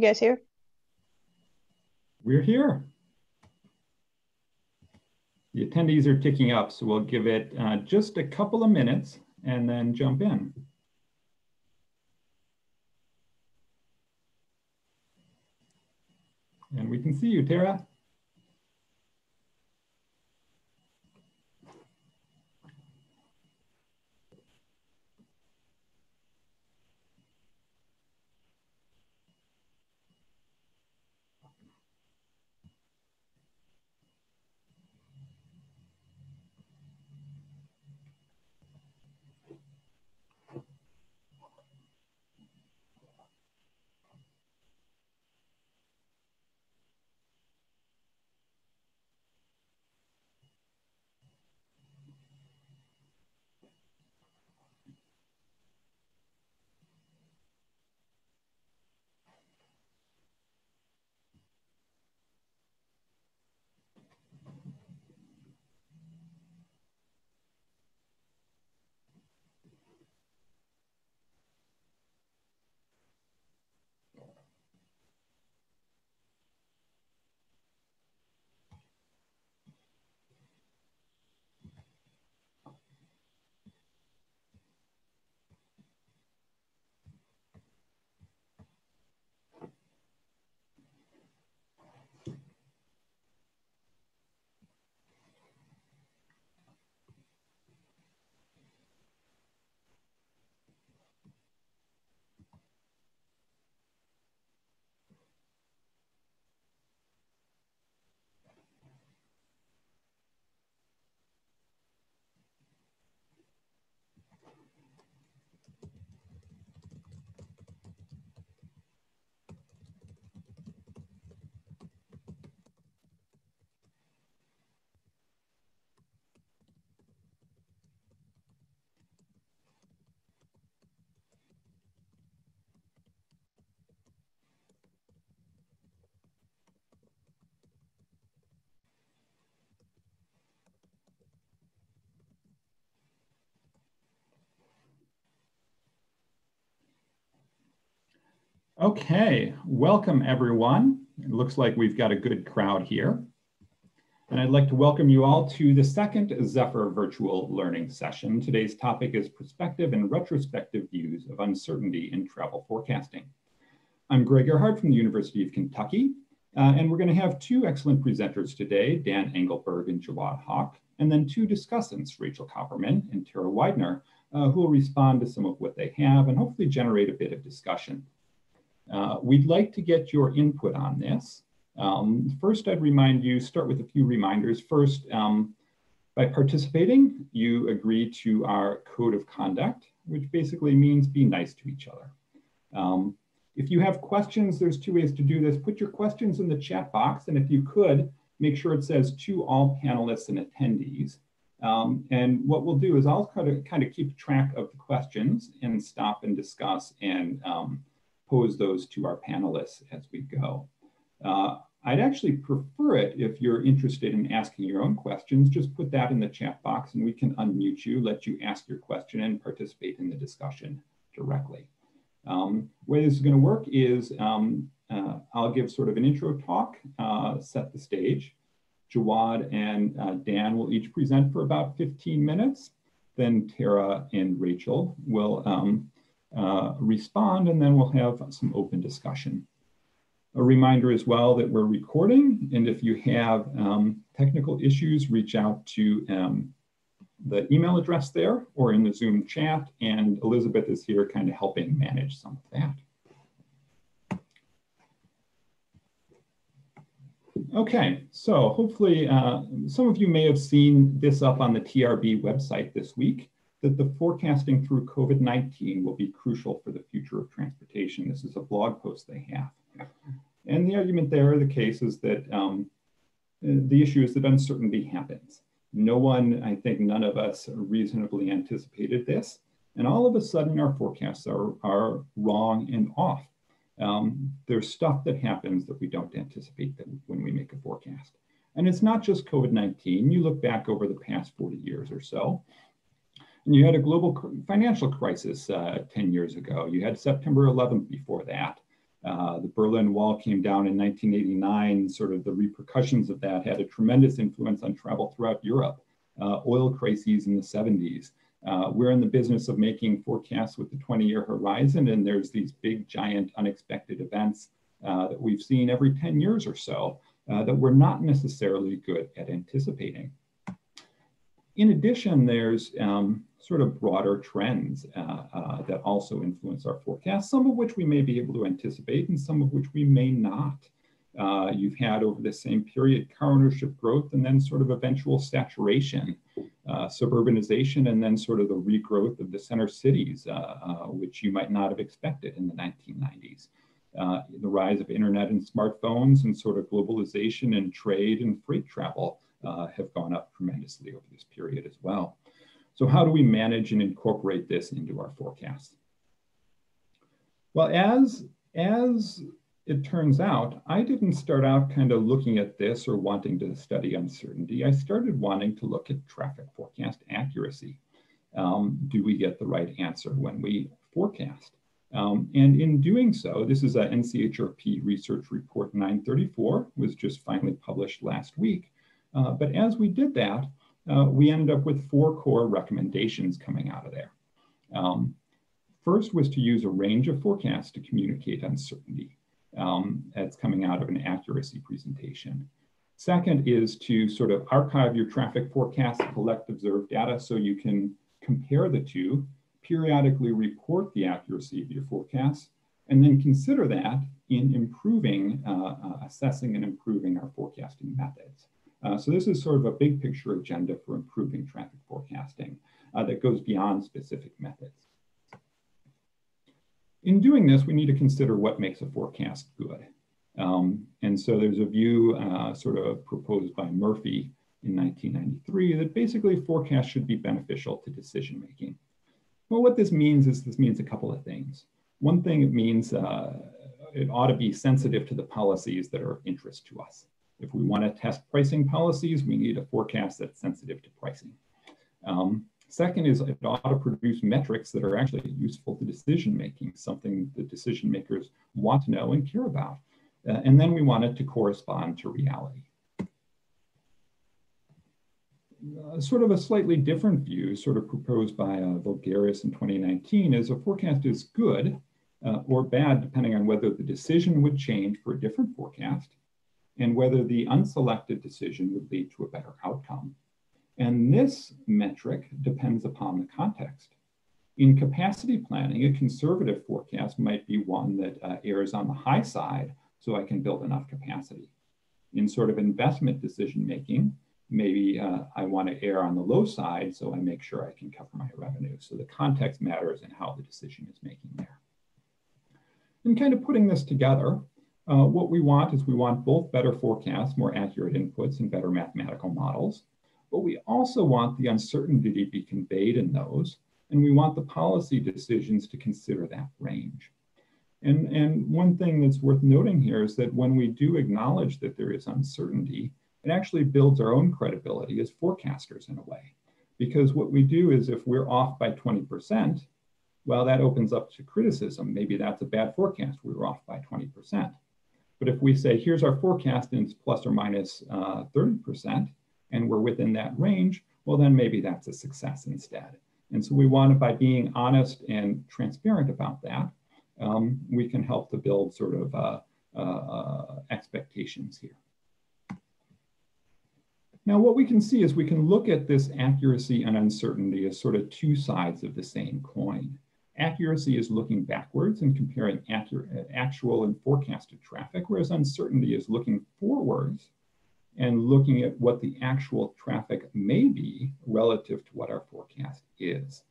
You guys here? We're here. The attendees are ticking up, so we'll give it uh, just a couple of minutes and then jump in. And we can see you, Tara. Okay, welcome everyone. It looks like we've got a good crowd here. And I'd like to welcome you all to the second Zephyr virtual learning session. Today's topic is perspective and retrospective views of uncertainty in travel forecasting. I'm Greg Erhardt from the University of Kentucky, uh, and we're gonna have two excellent presenters today, Dan Engelberg and Jawad Hoque, and then two discussants, Rachel Copperman and Tara Weidner, uh, who will respond to some of what they have and hopefully generate a bit of discussion. Uh, we'd like to get your input on this. Um, first, I'd remind you, start with a few reminders. First, um, by participating, you agree to our code of conduct, which basically means be nice to each other. Um, if you have questions, there's two ways to do this. Put your questions in the chat box, and if you could, make sure it says to all panelists and attendees. Um, and what we'll do is I'll kind of, kind of keep track of the questions and stop and discuss and um, pose those to our panelists as we go. Uh, I'd actually prefer it if you're interested in asking your own questions, just put that in the chat box and we can unmute you, let you ask your question and participate in the discussion directly. Um, way this is gonna work is um, uh, I'll give sort of an intro talk, uh, set the stage. Jawad and uh, Dan will each present for about 15 minutes. Then Tara and Rachel will um, uh, respond, and then we'll have some open discussion. A reminder as well that we're recording, and if you have um, technical issues, reach out to um, the email address there or in the Zoom chat, and Elizabeth is here kind of helping manage some of that. Okay, so hopefully uh, some of you may have seen this up on the TRB website this week that the forecasting through COVID-19 will be crucial for the future of transportation. This is a blog post they have. And the argument there, the case is that um, the issue is that uncertainty happens. No one, I think none of us reasonably anticipated this. And all of a sudden our forecasts are, are wrong and off. Um, there's stuff that happens that we don't anticipate that when we make a forecast. And it's not just COVID-19. You look back over the past 40 years or so, and you had a global financial crisis uh, 10 years ago. You had September 11th before that. Uh, the Berlin Wall came down in 1989. Sort of the repercussions of that had a tremendous influence on travel throughout Europe. Uh, oil crises in the 70s. Uh, we're in the business of making forecasts with the 20 year horizon, and there's these big, giant, unexpected events uh, that we've seen every 10 years or so uh, that we're not necessarily good at anticipating. In addition, there's um, sort of broader trends uh, uh, that also influence our forecast, some of which we may be able to anticipate and some of which we may not. Uh, you've had over the same period car ownership growth and then sort of eventual saturation, uh, suburbanization, and then sort of the regrowth of the center cities, uh, uh, which you might not have expected in the 1990s. the rise of internet and smartphones and sort of globalization and trade and freight travel have gone up tremendously over this period as well. So how do we manage and incorporate this into our forecast? Well, as, as it turns out, I didn't start out kind of looking at this or wanting to study uncertainty. I started wanting to look at traffic forecast accuracy. Um, do we get the right answer when we forecast? Um, and in doing so, this is a NCHRP research report 934, was just finally published last week. Uh, but as we did that, uh, we ended up with four core recommendations coming out of there. Um, first was to use a range of forecasts to communicate uncertainty. Um, that's coming out of an accuracy presentation. Second is to sort of archive your traffic forecast, collect observed data so you can compare the two, periodically report the accuracy of your forecasts, and then consider that in improving, uh, uh, assessing and improving our forecasting methods. Uh, so this is sort of a big picture agenda for improving traffic forecasting uh, that goes beyond specific methods. In doing this, we need to consider what makes a forecast good. Um, and so there's a view uh, sort of proposed by Murphy in 1993 that basically forecasts should be beneficial to decision making. Well, what this means is this means a couple of things. One thing it means uh, it ought to be sensitive to the policies that are of interest to us. If we want to test pricing policies, we need a forecast that's sensitive to pricing. Um, second is it ought to produce metrics that are actually useful to decision making, something the decision makers want to know and care about. Uh, and then we want it to correspond to reality. Uh, sort of a slightly different view, sort of proposed by uh, Voulgaris in 2019, is a forecast is good uh, or bad depending on whether the decision would change for a different forecast and whether the unselected decision would lead to a better outcome. And this metric depends upon the context. In capacity planning, a conservative forecast might be one that uh, errs on the high side so I can build enough capacity. In sort of investment decision making, maybe uh, I want to err on the low side so I make sure I can cover my revenue. So the context matters and how the decision is making there. And kind of putting this together, uh, what we want is we want both better forecasts, more accurate inputs, and better mathematical models. But we also want the uncertainty to be conveyed in those, and we want the policy decisions to consider that range. And, and one thing that's worth noting here is that when we do acknowledge that there is uncertainty, it actually builds our own credibility as forecasters in a way. Because what we do is if we're off by 20%, well, that opens up to criticism. Maybe that's a bad forecast. We were off by 20%. But if we say, here's our forecast and it's plus or minus, uh, 30%, and we're within that range, well, then maybe that's a success instead. And so we want to, by being honest and transparent about that, um, we can help to build sort of uh, uh, expectations here. Now, what we can see is we can look at this accuracy and uncertainty as sort of two sides of the same coin. Accuracy is looking backwards and comparing actual and forecasted traffic, whereas uncertainty is looking forwards and looking at what the actual traffic may be relative to what our forecast is.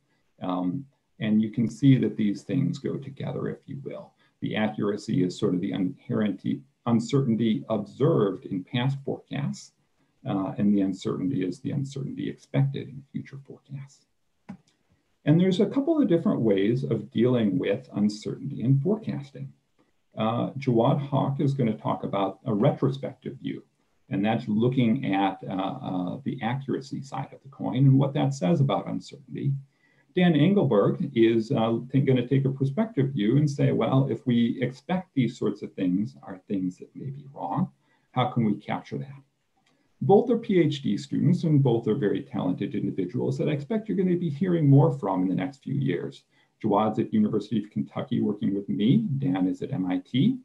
Um, and you can see that these things go together, if you will. The accuracy is sort of the inherent uncertainty observed in past forecasts, uh, and the uncertainty is the uncertainty expected in future forecasts. And there's a couple of different ways of dealing with uncertainty in forecasting. Uh, Jawad Hoque is going to talk about a retrospective view, and that's looking at uh, uh, the accuracy side of the coin and what that says about uncertainty. Dan Engelberg is uh, going to take a perspective view and say, well, if we expect these sorts of things are things that may be wrong, how can we capture that? Both are PhD students and both are very talented individuals that I expect you're going to be hearing more from in the next few years. Jawad's at University of Kentucky working with me. Dan is at MIT.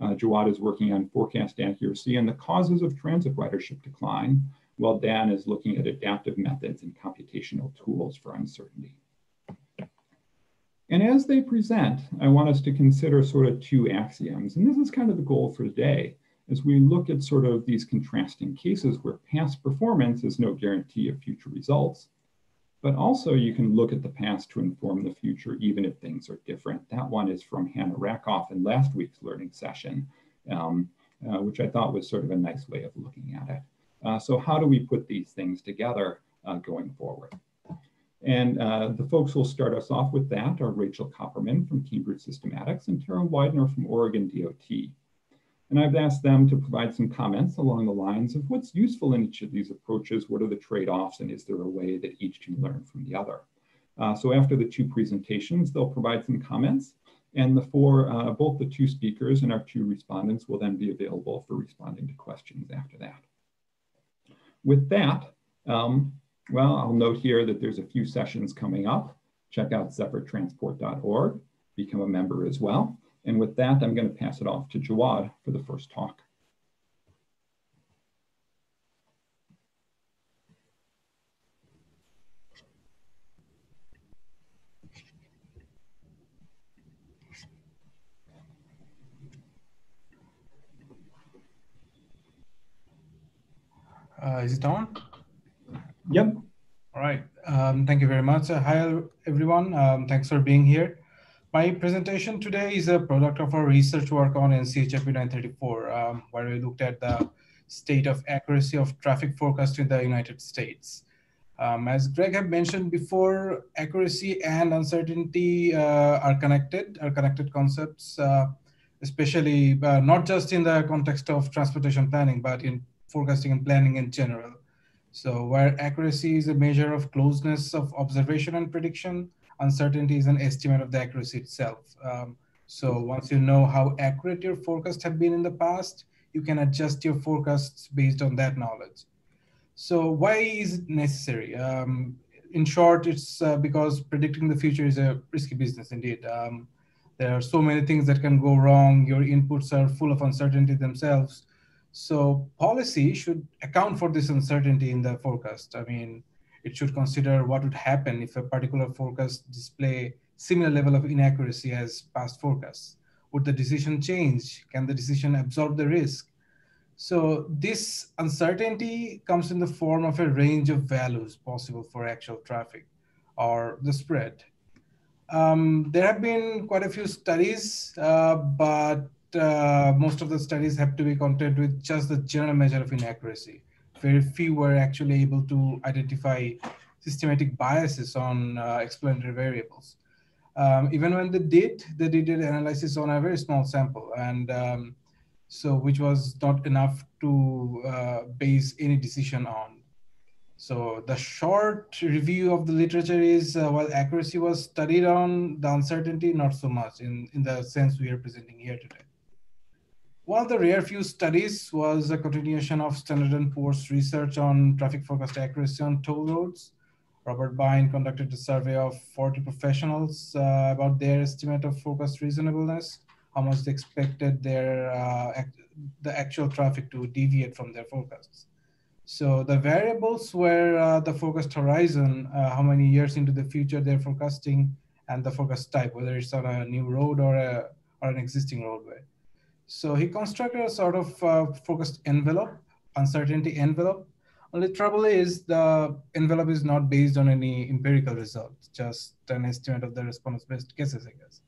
Uh, Jawad is working on forecast accuracy and the causes of transit ridership decline, while Dan is looking at adaptive methods and computational tools for uncertainty. And as they present, I want us to consider sort of two axioms. And this is kind of the goal for today, as we look at sort of these contrasting cases where past performance is no guarantee of future results. But also you can look at the past to inform the future, even if things are different. That one is from Hannah Rakoff in last week's learning session, um, uh, which I thought was sort of a nice way of looking at it. Uh, so how do we put these things together uh, going forward? And uh, the folks who will start us off with that are Rachel Copperman from Cambridge Systematics and Tara Weidner from Oregon DOT. And I've asked them to provide some comments along the lines of what's useful in each of these approaches, what are the trade-offs, and is there a way that each can learn from the other? Uh, so after the two presentations, they'll provide some comments, and the four, uh, both the two speakers and our two respondents will then be available for responding to questions after that. With that, um, well, I'll note here that there's a few sessions coming up. Check out zephyrtransport.org, become a member as well. And with that, I'm going to pass it off to Jawad for the first talk. Uh, is it on? Yep. All right. Um, thank you very much. Uh, hi, everyone. Um, thanks for being here. My presentation today is a product of our research work on NCHRP 934, um, where we looked at the state of accuracy of traffic forecast in the United States. Um, as Greg had mentioned before, accuracy and uncertainty uh, are connected, are connected concepts, uh, especially uh, not just in the context of transportation planning, but in forecasting and planning in general. So where accuracy is a measure of closeness of observation and prediction, uncertainty is an estimate of the accuracy itself. Um, so once you know how accurate your forecasts have been in the past, you can adjust your forecasts based on that knowledge. So why is it necessary? Um, in short, it's uh, because predicting the future is a risky business indeed. Um, there are so many things that can go wrong. Your inputs are full of uncertainty themselves. So policy should account for this uncertainty in the forecast. I mean, it should consider what would happen if a particular forecast display similar level of inaccuracy as past forecasts. Would the decision change? Can the decision absorb the risk? So this uncertainty comes in the form of a range of values possible for actual traffic or the spread. Um, there have been quite a few studies, uh, but uh, most of the studies have to be content with just the general measure of inaccuracy. Very few were actually able to identify systematic biases on uh, explanatory variables. Um, even when they did, they did an analysis on a very small sample, and um, so which was not enough to uh, base any decision on. So the short review of the literature is uh, while accuracy was studied on, the uncertainty not so much in, in the sense we are presenting here today. One of the rare few studies was a continuation of Standard & Poor's research on traffic forecast accuracy on toll roads. Robert Bain conducted a survey of 40 professionals uh, about their estimate of forecast reasonableness, how much they expected their uh, act the actual traffic to deviate from their forecasts. So the variables were uh, the forecast horizon, uh, how many years into the future they're forecasting, and the forecast type, whether it's on a new road or, a, or an existing roadway. So he constructed a sort of uh, focused envelope, uncertainty envelope. Only trouble is the envelope is not based on any empirical results, just an estimate of the response based guesses, I guess.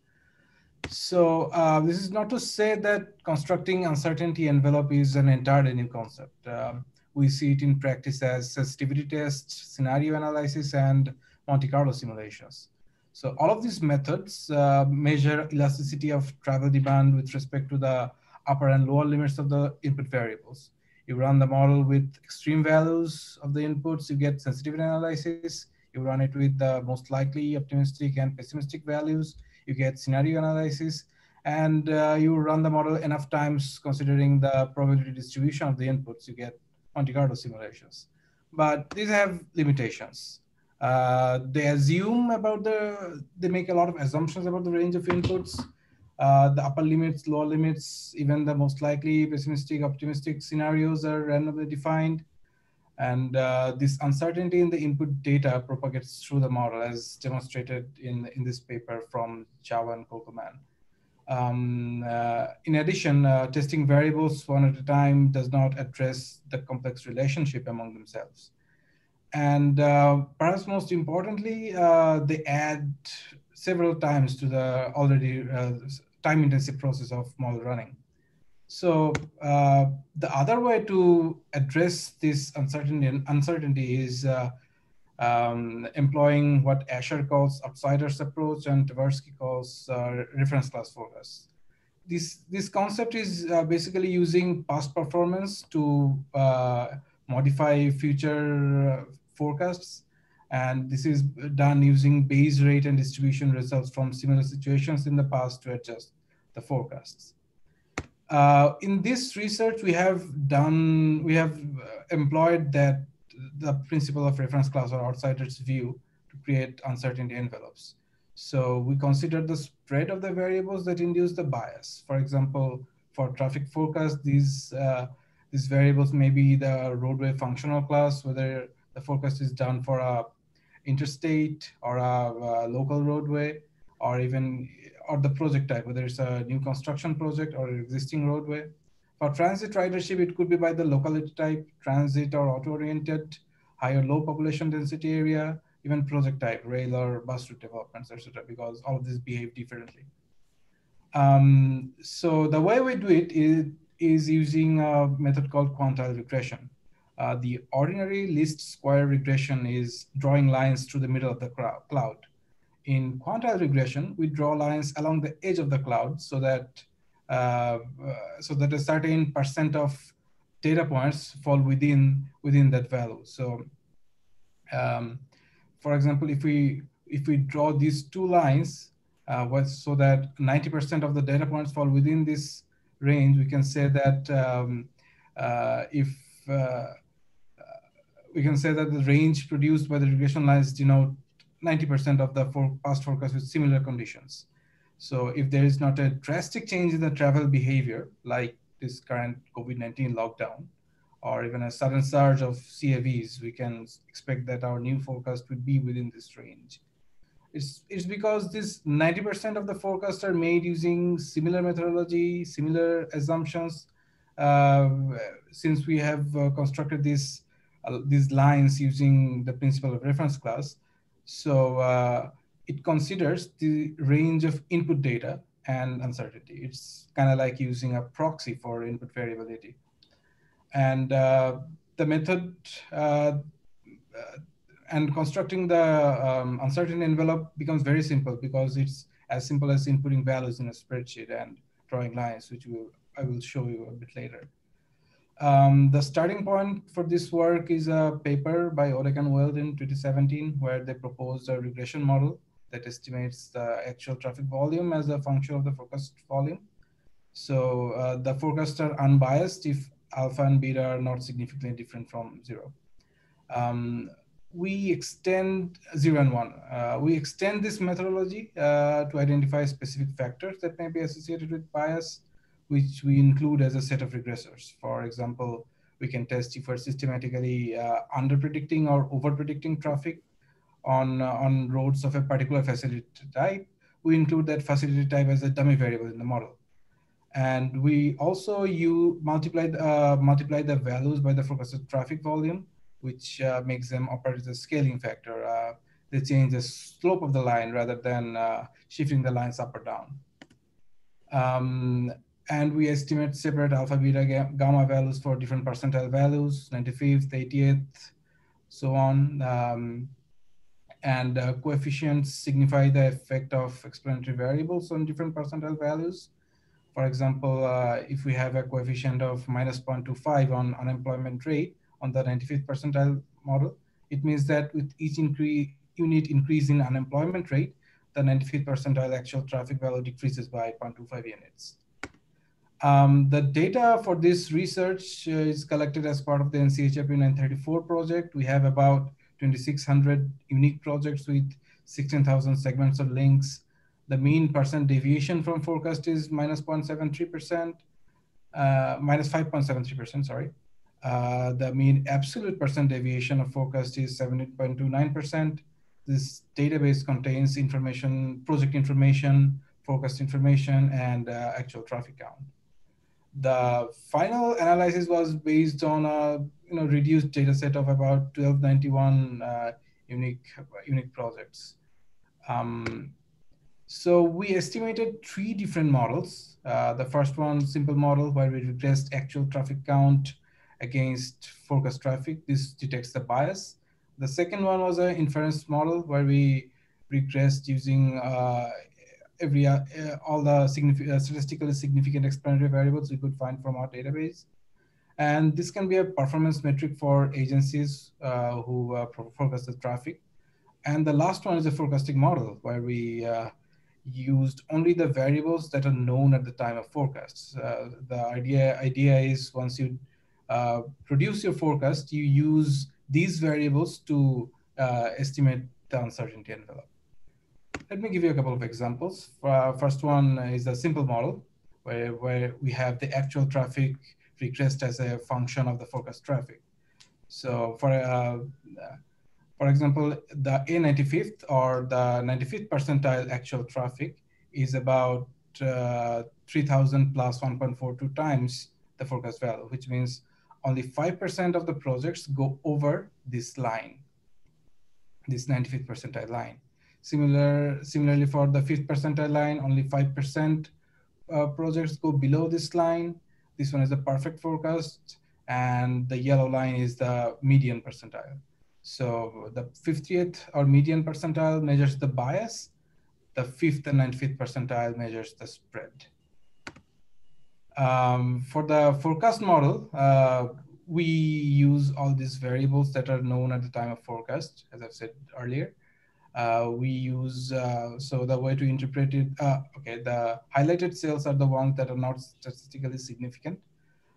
So uh, this is not to say that constructing uncertainty envelope is an entirely new concept. Um, we see it in practice as sensitivity tests, scenario analysis, and Monte Carlo simulations. So all of these methods uh, measure elasticity of travel demand with respect to the upper and lower limits of the input variables. You run the model with extreme values of the inputs, you get sensitivity analysis. You run it with the most likely, optimistic, and pessimistic values. You get scenario analysis, and uh, you run the model enough times considering the probability distribution of the inputs. You get Monte Carlo simulations. But these have limitations. Uh, they assume about the, they make a lot of assumptions about the range of inputs uh, the upper limits, lower limits, even the most likely pessimistic, optimistic scenarios are randomly defined. And uh, this uncertainty in the input data propagates through the model as demonstrated in, in this paper from Zhao and Kockelman. Um, uh, in addition, uh, testing variables one at a time does not address the complex relationship among themselves. And uh, perhaps most importantly, uh, they add several times to the already time intensive process of model running. So uh, the other way to address this uncertainty, uncertainty is uh, um, employing what Asher calls outsiders approach and Tversky calls uh, reference class forecast. This, this concept is uh, basically using past performance to uh, modify future forecasts and this is done using base rate and distribution results from similar situations in the past to adjust the forecasts. Uh, in this research, we have done, we have uh, employed that the principle of reference class or outsiders view to create uncertainty envelopes. So we consider the spread of the variables that induce the bias. For example, for traffic forecast, these, uh, these variables may be the roadway functional class, whether the forecast is done for a interstate or a, a local roadway, or even or the project type, whether it's a new construction project or existing roadway. For transit ridership, it could be by the locality type, transit or auto-oriented, high or low population density area, even project type, rail or bus route developments, etc., because all of these behave differently. Um, so the way we do it is, is using a method called quantile regression. Uh, the ordinary least square regression is drawing lines through the middle of the cloud. In quantile regression, we draw lines along the edge of the cloud so that uh, uh, so that a certain percent of data points fall within within that value. So, um, for example, if we if we draw these two lines, uh, so that 90% of the data points fall within this range, we can say that um, uh, if uh, we can say that the range produced by the regression lines denote 90% of the for past forecast with similar conditions. So if there is not a drastic change in the travel behavior, like this current COVID-19 lockdown, or even a sudden surge of CAVs, we can expect that our new forecast would be within this range. It's, it's because this 90% of the forecasts are made using similar methodology, similar assumptions, uh, since we have uh, constructed this, uh, these lines using the principle of reference class, so uh, it considers the range of input data and uncertainty. It's kind of like using a proxy for input variability. And uh, the method and constructing the um, uncertain envelope becomes very simple because it's as simple as inputting values in a spreadsheet and drawing lines, which will, I will show you a bit later. Um, the starting point for this work is a paper by Odeck and Welde in 2017, where they proposed a regression model that estimates the actual traffic volume as a function of the forecast volume. So uh, the forecasts are unbiased if alpha and beta are not significantly different from zero. Um, we extend zero and one. Uh, we extend this methodology uh, to identify specific factors that may be associated with bias which we include as a set of regressors. For example, we can test if we're systematically uh, under predicting or over predicting traffic on, uh, on roads of a particular facility type. We include that facility type as a dummy variable in the model. And we also you multiply, uh, multiply the values by the forecasted traffic volume, which uh, makes them operate as a scaling factor. Uh, they change the slope of the line rather than uh, shifting the lines up or down. Um, and we estimate separate alpha, beta, gamma values for different percentile values, 95th, 80th, so on. Um, and uh, coefficients signify the effect of explanatory variables on different percentile values. For example, uh, if we have a coefficient of minus 0.25 on unemployment rate on the 95th percentile model, it means that with each increase, unit increase in unemployment rate, the 95th percentile actual traffic value decreases by 0.25 units. Um, the data for this research uh, is collected as part of the NCHRP 934 project. We have about 2,600 unique projects with 16,000 segments of links. The mean percent deviation from forecast is minus 0.73%, uh, minus 5.73%, sorry. Uh, the mean absolute percent deviation of forecast is 70.29%. This database contains information, project information, forecast information, and uh, actual traffic count. The final analysis was based on a you know reduced data set of about 1291 uh, unique unique projects. Um, so we estimated three different models. Uh, the first one, simple model, where we regressed actual traffic count against forecast traffic. This detects the bias. The second one was an inference model where we regressed using uh, every uh, all the significant, uh, statistically significant explanatory variables we could find from our database. And this can be a performance metric for agencies uh, who uh, forecast the traffic. And the last one is a forecasting model where we uh, used only the variables that are known at the time of forecasts. Uh, the idea, idea is once you produce your forecast, you use these variables to estimate the uncertainty envelope. Let me give you a couple of examples. Uh, first one is a simple model where, where we have the actual traffic regressed as a function of the forecast traffic. So for, uh, for example, the A95th or the 95th percentile actual traffic is about uh, 3000 plus 1.42 times the forecast value, which means only 5% of the projects go over this line, this 95th percentile line. Similar, similarly for the fifth percentile line, only 5% uh, projects go below this line. This one is the perfect forecast, and the yellow line is the median percentile. So the 50th or median percentile measures the bias. The fifth and 95th percentile measures the spread. Um, for the forecast model, uh, we use all these variables that are known at the time of forecast, as I've said earlier. Uh, we use, uh, so the way to interpret it, uh, okay, the highlighted cells are the ones that are not statistically significant.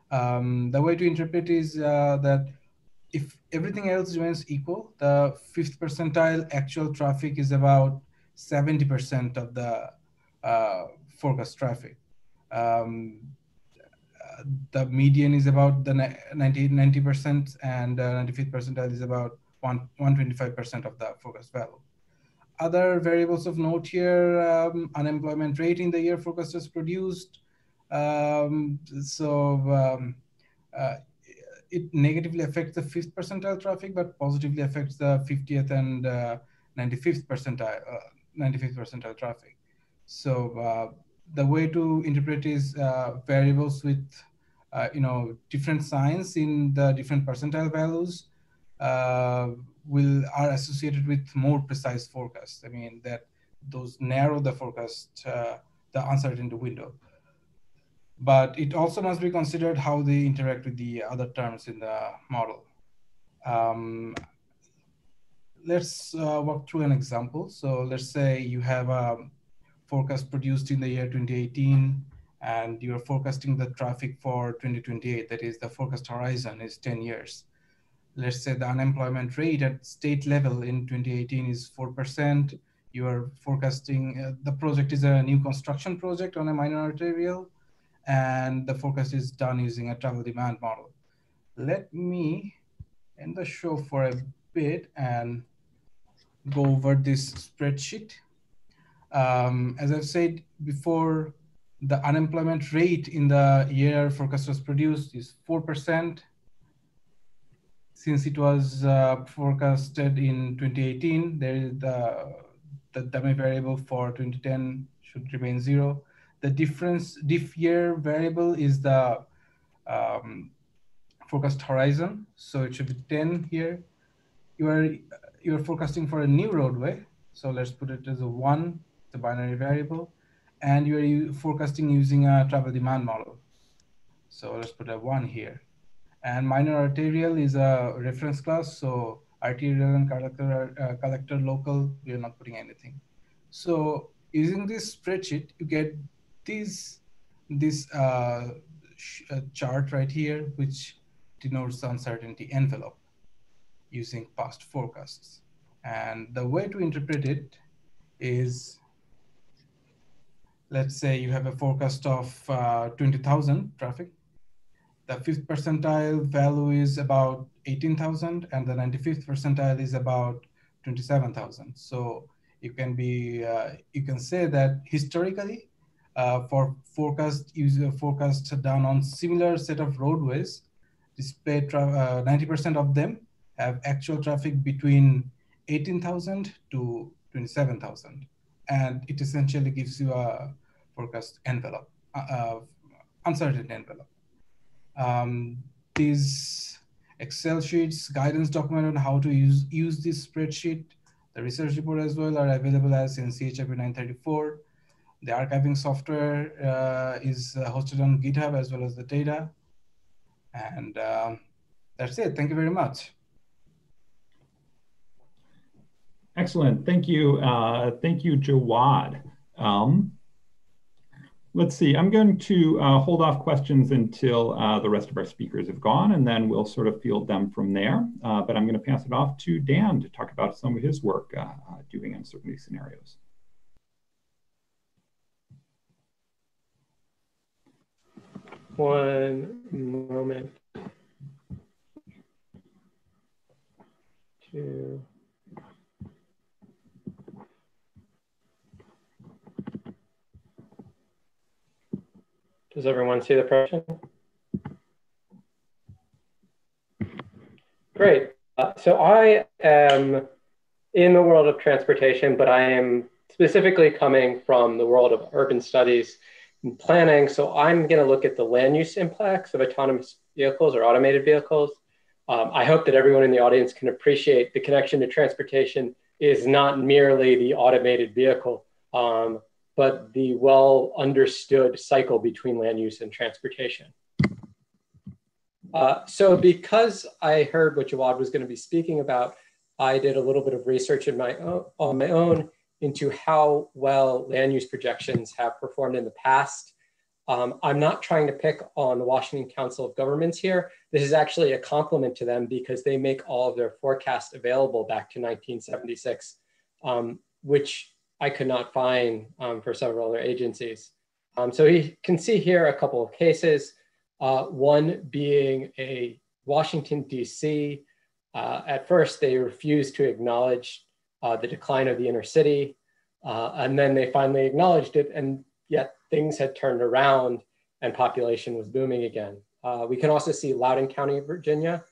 Um, the way to interpret is uh, that if everything else remains equal, the fifth percentile actual traffic is about 70% of the uh, forecast traffic. Um, the median is about the 90, 90% and 95th percentile is about one, 125% of the forecast value other variables of note here, um, unemployment rate in the year forecast is produced. Um, so um, uh, it negatively affects the fifth percentile traffic, but positively affects the 50th and uh, 95th percentile, uh, 95th percentile traffic. So uh, the way to interpret is uh, variables with, uh, you know, different signs in the different percentile values will are associated with more precise forecasts. I mean that those narrow the forecast, uh, the uncertainty window. But it also must be considered how they interact with the other terms in the model. Um, let's uh, walk through an example. So let's say you have a forecast produced in the year 2018 and you're forecasting the traffic for 2028, that is the forecast horizon is 10 years let's say the unemployment rate at state level in 2018 is 4%. You are forecasting, uh, the project is a new construction project on a minor arterial, and the forecast is done using a travel demand model. Let me end the show for a bit and go over this spreadsheet. Um, as I've said before, the unemployment rate in the year forecast was produced is 4% since it was uh, forecasted in 2018, there is the, the dummy variable for 2010 should remain zero. The difference, diff year variable is the um, forecast horizon. So it should be 10 here. You are, you are forecasting for a new roadway. So let's put it as a one, the binary variable. And you are forecasting using a travel demand model. So let's put a one here. And minor arterial is a reference class. So arterial and collector, uh, collector local, we're not putting anything. So using this spreadsheet, you get this, this uh, uh, chart right here, which denotes the uncertainty envelope using past forecasts. And the way to interpret it is, let's say you have a forecast of uh, 20,000 traffic. The fifth percentile value is about 18,000 and the 95th percentile is about 27,000. So you can be, uh, you can say that historically uh, for forecast user forecast done on similar set of roadways, display 90% uh, of them have actual traffic between 18,000 to 27,000. And it essentially gives you a forecast envelope, uh, uh, uncertain envelope. Um, these Excel sheets, guidance document on how to use, use this spreadsheet, the research report as well are available as NCHRP 934. The archiving software uh, is uh, hosted on GitHub as well as the data. And um, that's it. Thank you very much. Excellent. Thank you. Uh, thank you, Jawad. Um, let's see. I'm going to uh, hold off questions until uh, the rest of our speakers have gone, and then we'll sort of field them from there. Uh, but I'm going to pass it off to Dan to talk about some of his work uh, uh, doing uncertainty scenarios. One moment. Two. Does everyone see the presentation? Great. Uh, so I am in the world of transportation, but I am specifically coming from the world of urban studies and planning. So I'm going to look at the land use impacts of autonomous vehicles or automated vehicles. Um, I hope that everyone in the audience can appreciate the connection to transportation is not merely the automated vehicle. Um, but the well understood cycle between land use and transportation. Uh, so because I heard what Jawad was going to be speaking about, I did a little bit of research my own, on my own into how well land use projections have performed in the past. Um, I'm not trying to pick on the Washington Council of Governments here. This is actually a compliment to them because they make all of their forecasts available back to 1976, um, which I could not find um, for several other agencies. Um, so you can see here a couple of cases, uh, one being a Washington, DC. Uh, at first, they refused to acknowledge uh, the decline of the inner city, uh, and then they finally acknowledged it, and yet things had turned around and population was booming again. Uh, we can also see Loudoun County, Virginia.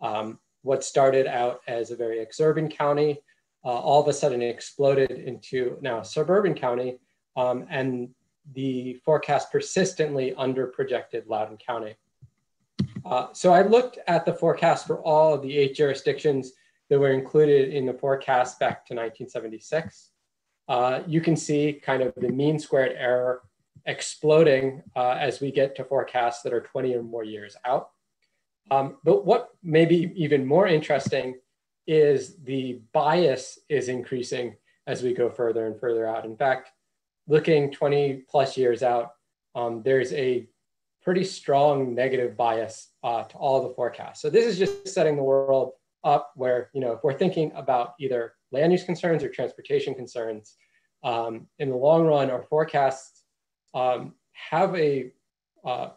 Um, what started out as a very exurban county uh, all of a sudden exploded into now suburban county, um, and the forecast persistently under projected Loudoun County. Uh, so I looked at the forecast for all of the eight jurisdictions that were included in the forecast back to 1976. Uh, you can see kind of the mean squared error exploding uh, as we get to forecasts that are 20 or more years out. Um, but what may be even more interesting is the bias is increasing as we go further and further out. In fact, looking 20 plus years out, um, there's a pretty strong negative bias uh, to all the forecasts. So this is just setting the world up where, you know, if we're thinking about either land use concerns or transportation concerns, um, in the long run, our forecasts um, have a uh,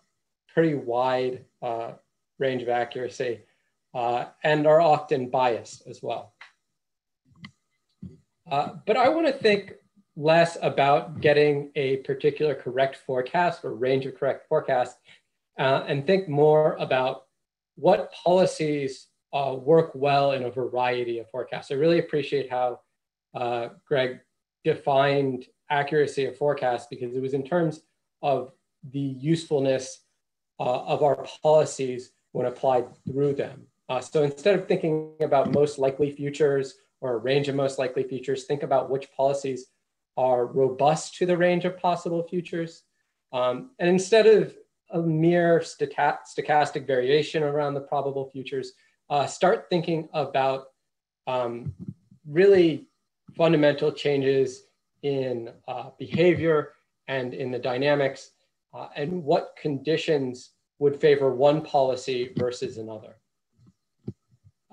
pretty wide uh, range of accuracy uh, and are often biased as well. Uh, but I want to think less about getting a particular correct forecast or range of correct forecast uh, and think more about what policies uh, work well in a variety of forecasts. I really appreciate how uh, Greg defined accuracy of forecast because it was in terms of the usefulness uh, of our policies when applied through them. Uh, so instead of thinking about most likely futures or a range of most likely futures, think about which policies are robust to the range of possible futures. Um, and instead of a mere stochastic variation around the probable futures, uh, start thinking about um, really fundamental changes in uh, behavior and in the dynamics uh, and what conditions would favor one policy versus another.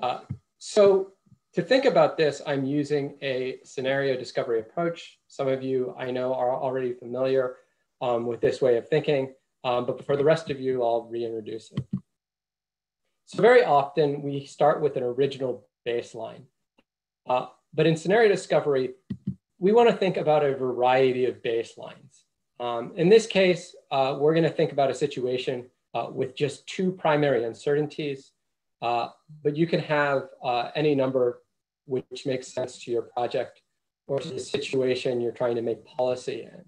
Uh, so to think about this, I'm using a scenario discovery approach. Some of you I know are already familiar um, with this way of thinking, um, but for the rest of you, I'll reintroduce it. So very often we start with an original baseline. Uh, but in scenario discovery, we want to think about a variety of baselines. Um, in this case, uh, we're going to think about a situation uh, with just two primary uncertainties, uh, but you can have uh, any number which makes sense to your project or to the situation you're trying to make policy in.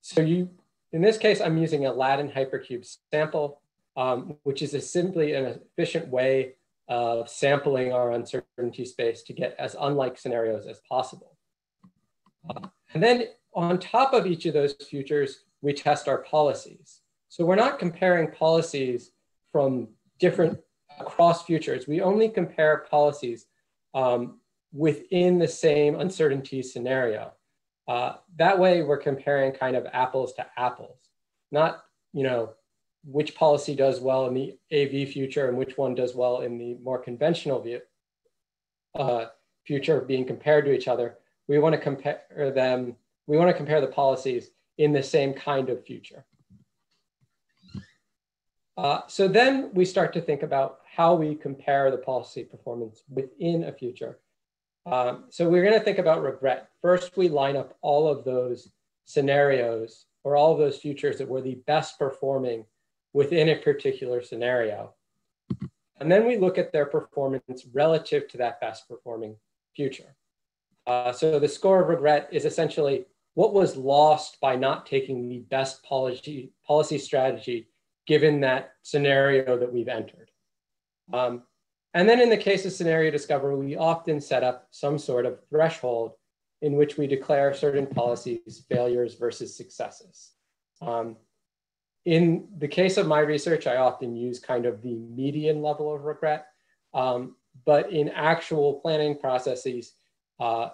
So you, in this case, I'm using a Latin hypercube sample, um, which is a simply an efficient way of sampling our uncertainty space to get as unlike scenarios as possible. Uh, and then on top of each of those futures, we test our policies. So we're not comparing policies from different across futures. We only compare policies um, within the same uncertainty scenario. Uh, that way we're comparing kind of apples to apples, not, you know, which policy does well in the AV future and which one does well in the more conventional view, uh, future being compared to each other. We want to compare them, we want to compare the policies in the same kind of future. Uh, so then we start to think about how we compare the policy performance within a future. Um, so we're going to think about regret. First, we line up all of those scenarios or all of those futures that were the best performing within a particular scenario. And then we look at their performance relative to that best performing future. Uh, so the score of regret is essentially what was lost by not taking the best policy, policy strategy given that scenario that we've entered. Um, and then in the case of scenario discovery, we often set up some sort of threshold in which we declare certain policies failures versus successes. Um, in the case of my research, I often use kind of the median level of regret. Um, but in actual planning processes, uh,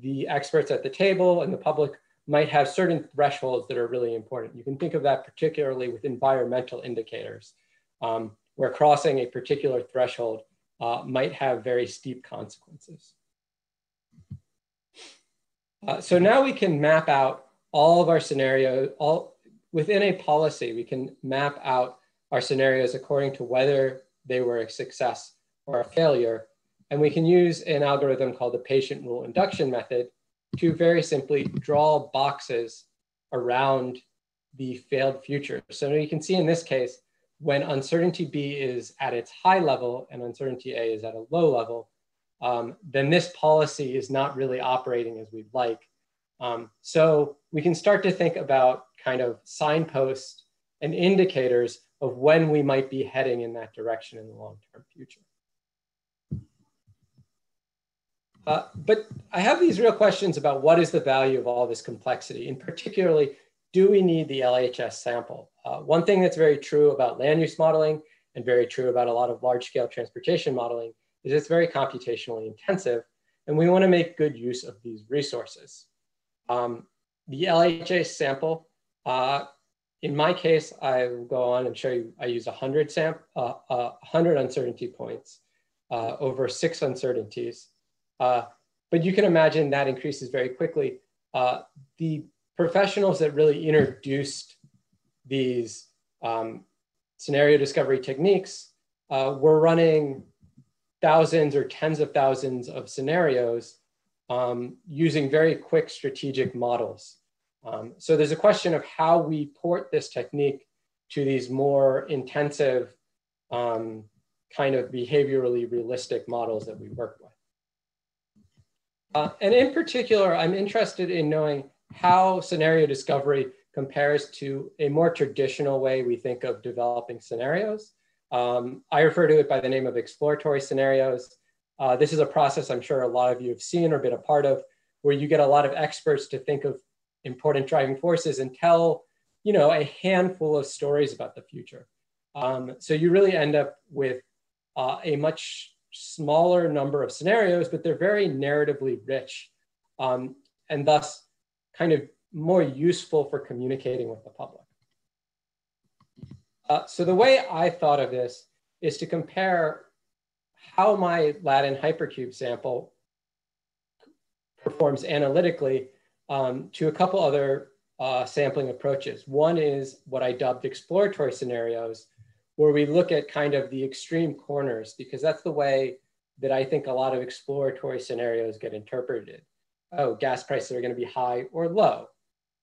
the experts at the table and the public might have certain thresholds that are really important. You can think of that particularly with environmental indicators, um, where crossing a particular threshold uh, might have very steep consequences. Uh, so now we can map out all of our scenarios, all, within a policy, we can map out our scenarios according to whether they were a success or a failure. And we can use an algorithm called the patient rule induction method to very simply draw boxes around the failed future. So you can see in this case, when uncertainty B is at its high level and uncertainty A is at a low level, um, then this policy is not really operating as we'd like. Um, so we can start to think about kind of signposts and indicators of when we might be heading in that direction in the long-term future. Uh, but I have these real questions about what is the value of all this complexity, and particularly, do we need the LHS sample? Uh, one thing that's very true about land use modeling and very true about a lot of large scale transportation modeling is it's very computationally intensive, and we wanna make good use of these resources. Um, the LHS sample uh, in my case, I will go on and show you, I use 100, sam uh, uh, 100 uncertainty points uh, over six uncertainties. Uh, but you can imagine that increases very quickly. Uh, the professionals that really introduced these um, scenario discovery techniques uh, were running thousands or tens of thousands of scenarios um, using very quick strategic models. Um, so there's a question of how we port this technique to these more intensive um, kind of behaviorally realistic models that we work with. Uh, and in particular, I'm interested in knowing how scenario discovery compares to a more traditional way we think of developing scenarios. Um, I refer to it by the name of exploratory scenarios. Uh, this is a process I'm sure a lot of you have seen or been a part of, where you get a lot of experts to think of important driving forces and tell, you know, a handful of stories about the future. Um, so you really end up with uh, a much smaller number of scenarios, but they're very narratively rich um, and thus kind of more useful for communicating with the public. Uh, so the way I thought of this is to compare how my Latin hypercube sample performs analytically um, to a couple other uh, sampling approaches. One is what I dubbed exploratory scenarios, where we look at kind of the extreme corners, because that's the way that I think a lot of exploratory scenarios get interpreted. Oh, gas prices are going to be high or low.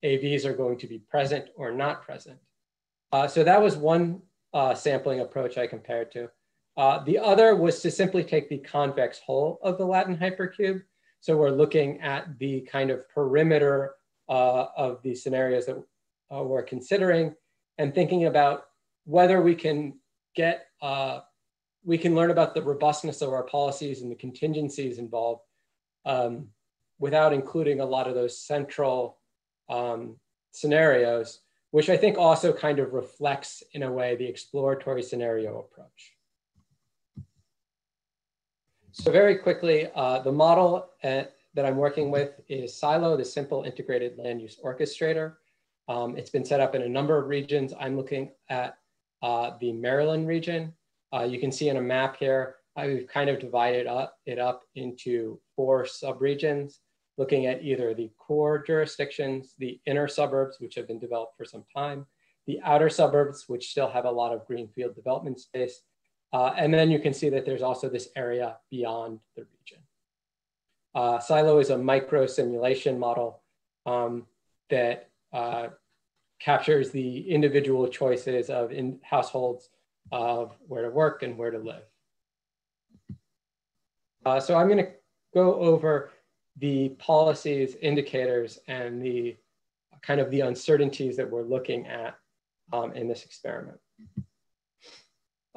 AVs are going to be present or not present. Uh, so that was one uh, sampling approach I compared to. Uh, the other was to simply take the convex hull of the Latin hypercube. So we're looking at the kind of perimeter uh, of the scenarios that uh, we're considering and thinking about whether we can get, uh, we can learn about the robustness of our policies and the contingencies involved um, without including a lot of those central um, scenarios, which I think also kind of reflects in a way the exploratory scenario approach. So very quickly, uh, the model uh, that I'm working with is Silo, the simple integrated land use orchestrator. Um, it's been set up in a number of regions. I'm looking at the Maryland region. Uh, you can see in a map here, I've kind of divided up, it up into four subregions, looking at either the core jurisdictions, the inner suburbs, which have been developed for some time, the outer suburbs, which still have a lot of greenfield development space, uh, and then you can see that there's also this area beyond the region. Uh, Silo is a micro simulation model um, that uh, captures the individual choices of in households of where to work and where to live. Uh, so I'm gonna go over the policies, indicators, and the kind of the uncertainties that we're looking at um, in this experiment.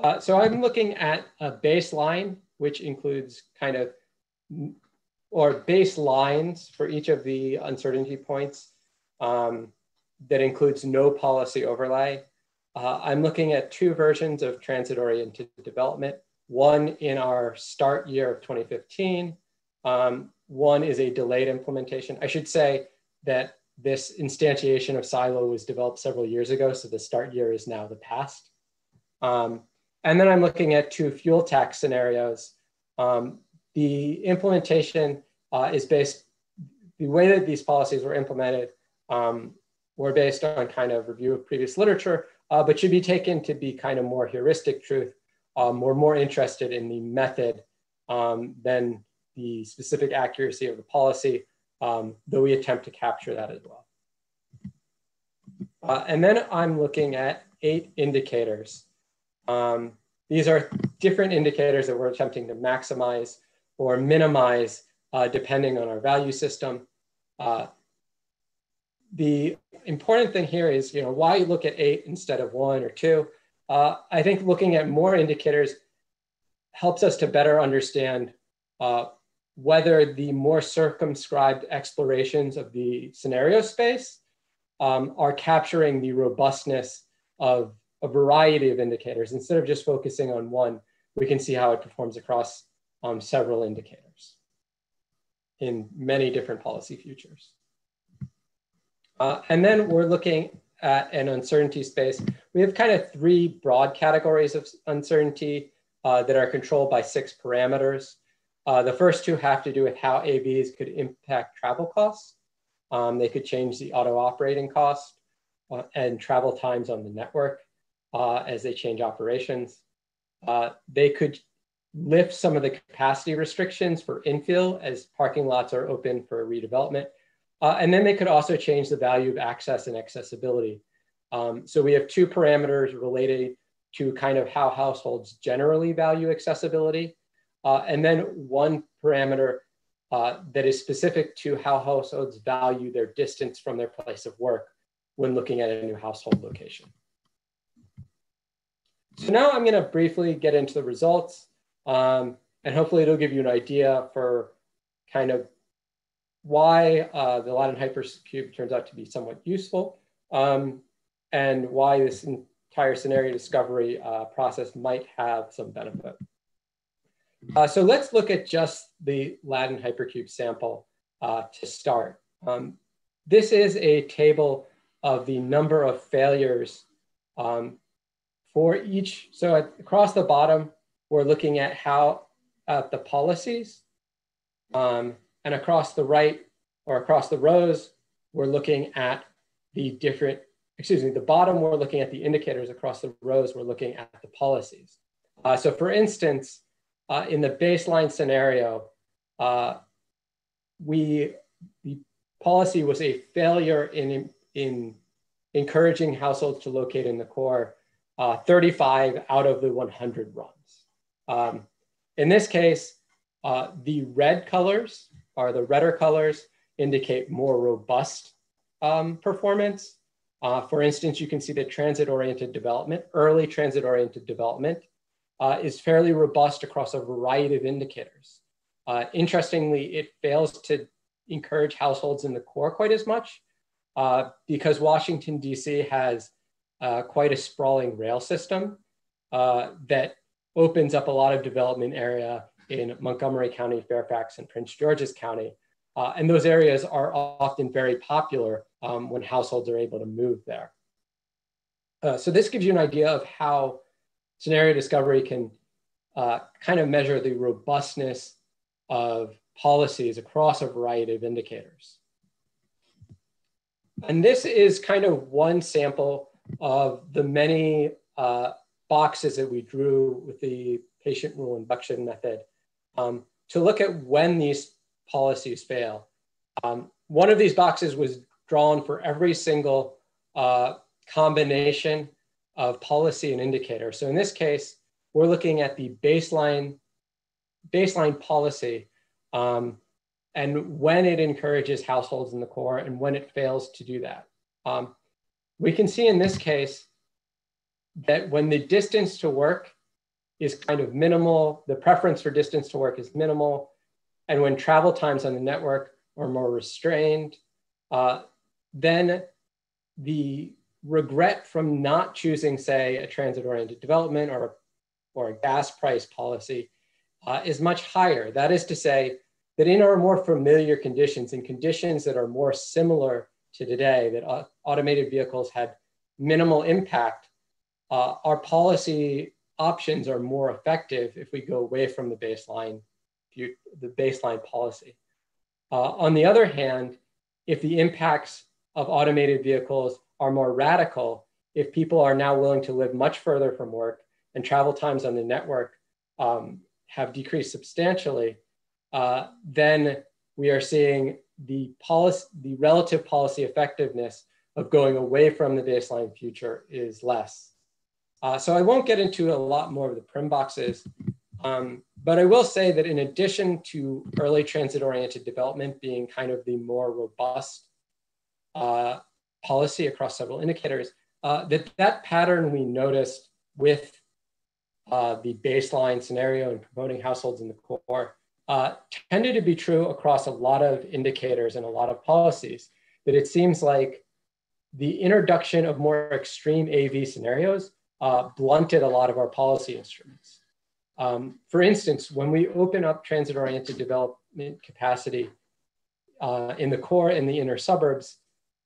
Uh, so I'm looking at a baseline, which includes kind of, or baselines for each of the uncertainty points um, that includes no policy overlay. Uh, I'm looking at two versions of transit-oriented development. One in our start year of 2015. Um, one is a delayed implementation. I should say that this instantiation of Silo was developed several years ago, so the start year is now the past. Um, and then I'm looking at two fuel tax scenarios. Um, the implementation uh, is based, the way that these policies were implemented um, were based on kind of review of previous literature, uh, but should be taken to be kind of more heuristic truth. Um, we're more interested in the method um, than the specific accuracy of the policy, um, though we attempt to capture that as well. Uh, and then I'm looking at eight indicators um, these are different indicators that we're attempting to maximize or minimize uh, depending on our value system. Uh, the important thing here is, you know, why you look at eight instead of one or two? Uh, I think looking at more indicators helps us to better understand uh, whether the more circumscribed explorations of the scenario space um, are capturing the robustness of a variety of indicators. Instead of just focusing on one, we can see how it performs across um, several indicators in many different policy futures. Uh, and then we're looking at an uncertainty space. We have kind of three broad categories of uncertainty uh, that are controlled by six parameters. Uh, the first two have to do with how AVs could impact travel costs. Um, they could change the auto operating cost uh, and travel times on the network uh, as they change operations. Uh, they could lift some of the capacity restrictions for infill as parking lots are open for redevelopment. Uh, and then they could also change the value of access and accessibility. Um, so we have two parameters related to kind of how households generally value accessibility. Uh, and then one parameter uh, that is specific to how households value their distance from their place of work when looking at a new household location. So now I'm gonna briefly get into the results um, and hopefully it'll give you an idea for kind of why uh, the Latin hypercube turns out to be somewhat useful um, and why this entire scenario discovery uh, process might have some benefit. Uh, so let's look at just the Latin hypercube sample uh, to start. Um, this is a table of the number of failures um, for each. So at, across the bottom, we're looking at how at the policies. Um, and across the right or across the rows, we're looking at the different, excuse me, the bottom, we're looking at the indicators. Across the rows, we're looking at the policies. Uh, so for instance, uh, in the baseline scenario, uh, we, the policy was a failure in, in encouraging households to locate in the core uh, 35 out of the 100 runs. Um, in this case, uh, the red colors are the redder colors indicate more robust um, performance. Uh, for instance, you can see that transit-oriented development, early transit-oriented development uh, is fairly robust across a variety of indicators. Uh, interestingly, it fails to encourage households in the core quite as much uh, because Washington, DC has uh, quite a sprawling rail system uh, that opens up a lot of development area in Montgomery County, Fairfax, and Prince George's County. Uh, and those areas are often very popular um, when households are able to move there. Uh, so this gives you an idea of how scenario discovery can uh, kind of measure the robustness of policies across a variety of indicators. And this is kind of one sample of the many uh, boxes that we drew with the patient rule induction method um, to look at when these policies fail. Um, one of these boxes was drawn for every single uh, combination of policy and indicator. So in this case, we're looking at the baseline, baseline policy um, and when it encourages households in the core and when it fails to do that. Um, we can see in this case that when the distance to work is kind of minimal, the preference for distance to work is minimal, and when travel times on the network are more restrained, uh, then the regret from not choosing, say, a transit-oriented development or, or a gas price policy uh, is much higher. That is to say that in our more familiar conditions, in conditions that are more similar to today, that uh, automated vehicles had minimal impact, uh, our policy options are more effective if we go away from the baseline, the baseline policy. Uh, on the other hand, if the impacts of automated vehicles are more radical, if people are now willing to live much further from work and travel times on the network um, have decreased substantially, uh, then we are seeing the policy, the relative policy effectiveness of going away from the baseline future is less. Uh, so I won't get into a lot more of the prim boxes, um, but I will say that in addition to early transit-oriented development being kind of the more robust uh, policy across several indicators, uh, that that pattern we noticed with uh, the baseline scenario and promoting households in the core uh, tended to be true across a lot of indicators and a lot of policies, that it seems like the introduction of more extreme AV scenarios uh, blunted a lot of our policy instruments. Um, for instance, when we open up transit-oriented development capacity uh, in the core and the inner suburbs,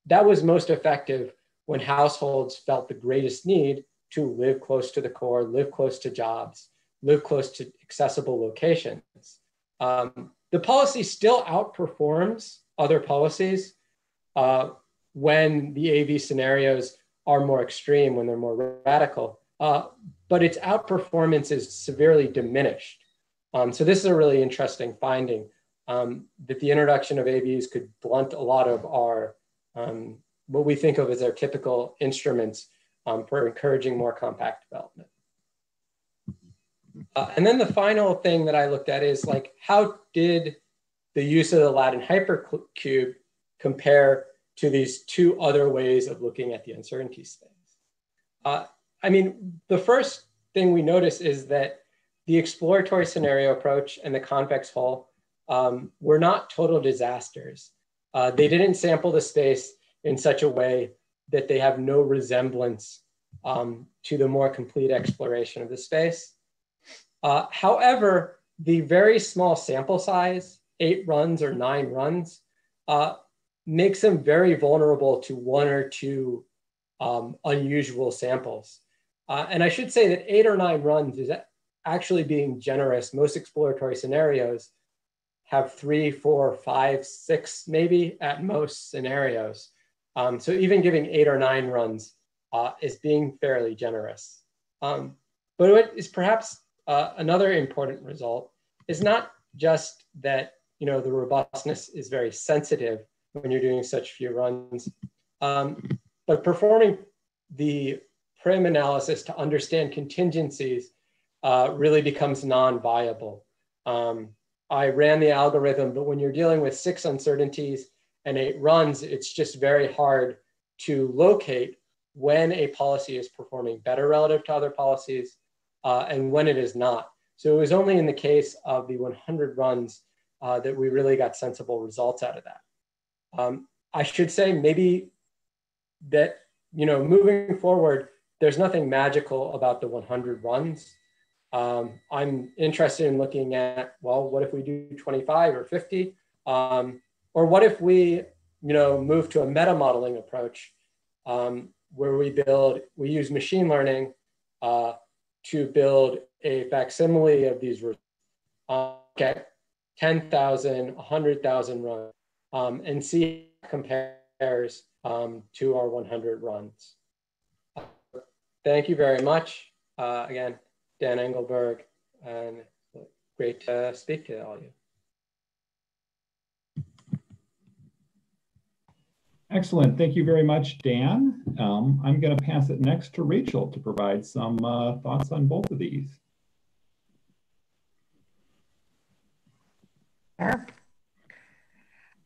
that was most effective when households felt the greatest need to live close to the core, live close to jobs, live close to accessible locations. Um, the policy still outperforms other policies uh, when the AV scenarios are more extreme, when they're more radical, uh, but its outperformance is severely diminished. Um, so this is a really interesting finding um, that the introduction of AVs could blunt a lot of our, um, what we think of as our typical instruments um, for encouraging more compact development. Uh, and then the final thing that I looked at is like, how did the use of the Latin hypercube compare to these two other ways of looking at the uncertainty space? Uh, I mean, the first thing we notice is that the exploratory scenario approach and the convex hull um, were not total disasters. Uh, they didn't sample the space in such a way that they have no resemblance um, to the more complete exploration of the space. Uh, however, the very small sample size, eight runs or nine runs, uh, makes them very vulnerable to one or two um, unusual samples. Uh, and I should say that eight or nine runs is actually being generous. Most exploratory scenarios have three, four, five, six, maybe at most scenarios. Um, so even giving eight or nine runs uh, is being fairly generous. Um, but what is perhaps uh, another important result is not just that you know the robustness is very sensitive when you're doing such few runs, um, but performing the prim analysis to understand contingencies uh, really becomes non-viable. Um, I ran the algorithm, but when you're dealing with six uncertainties and eight runs, it's just very hard to locate when a policy is performing better relative to other policies uh, and when it is not. So it was only in the case of the 100 runs uh, that we really got sensible results out of that. Um, I should say maybe that, you know, moving forward, there's nothing magical about the 100 runs. Um, I'm interested in looking at, well, what if we do 25 or 50? Um, or what if we, you know, move to a meta modeling approach um, where we build, we use machine learning uh, to build a facsimile of these results. Uh, okay, 10,000, 100,000 runs, um, and see compares um, to our 100 runs. Thank you very much. Uh, again, Dan Engelberg, and great to speak to all of you. Excellent. Thank you very much, Dan. Um, I'm going to pass it next to Rachel to provide some uh, thoughts on both of these. Sure.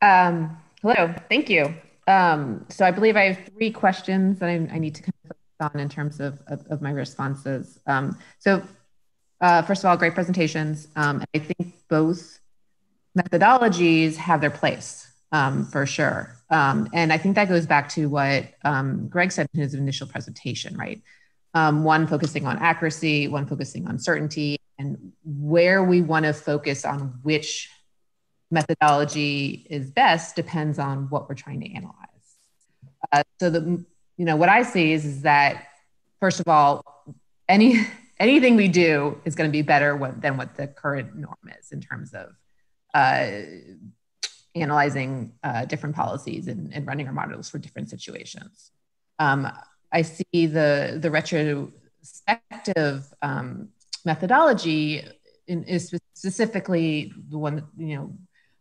Um, hello, thank you. Um, so I believe I have three questions that I, I need to focus on in terms of, of, of my responses. Um, so uh, first of all, great presentations. Um, I think both methodologies have their place um, for sure. Um, and I think that goes back to what um, Greg said in his initial presentation, right? Um, one focusing on accuracy, one focusing on certainty, and where we want to focus on which methodology is best depends on what we're trying to analyze. Uh, so the you know what I see is, is that first of all, any anything we do is going to be better what, than what the current norm is in terms of uh, analyzing uh, different policies and, and, running our models for different situations. Um, I see the, the retrospective um, methodology in, is specifically the one you know,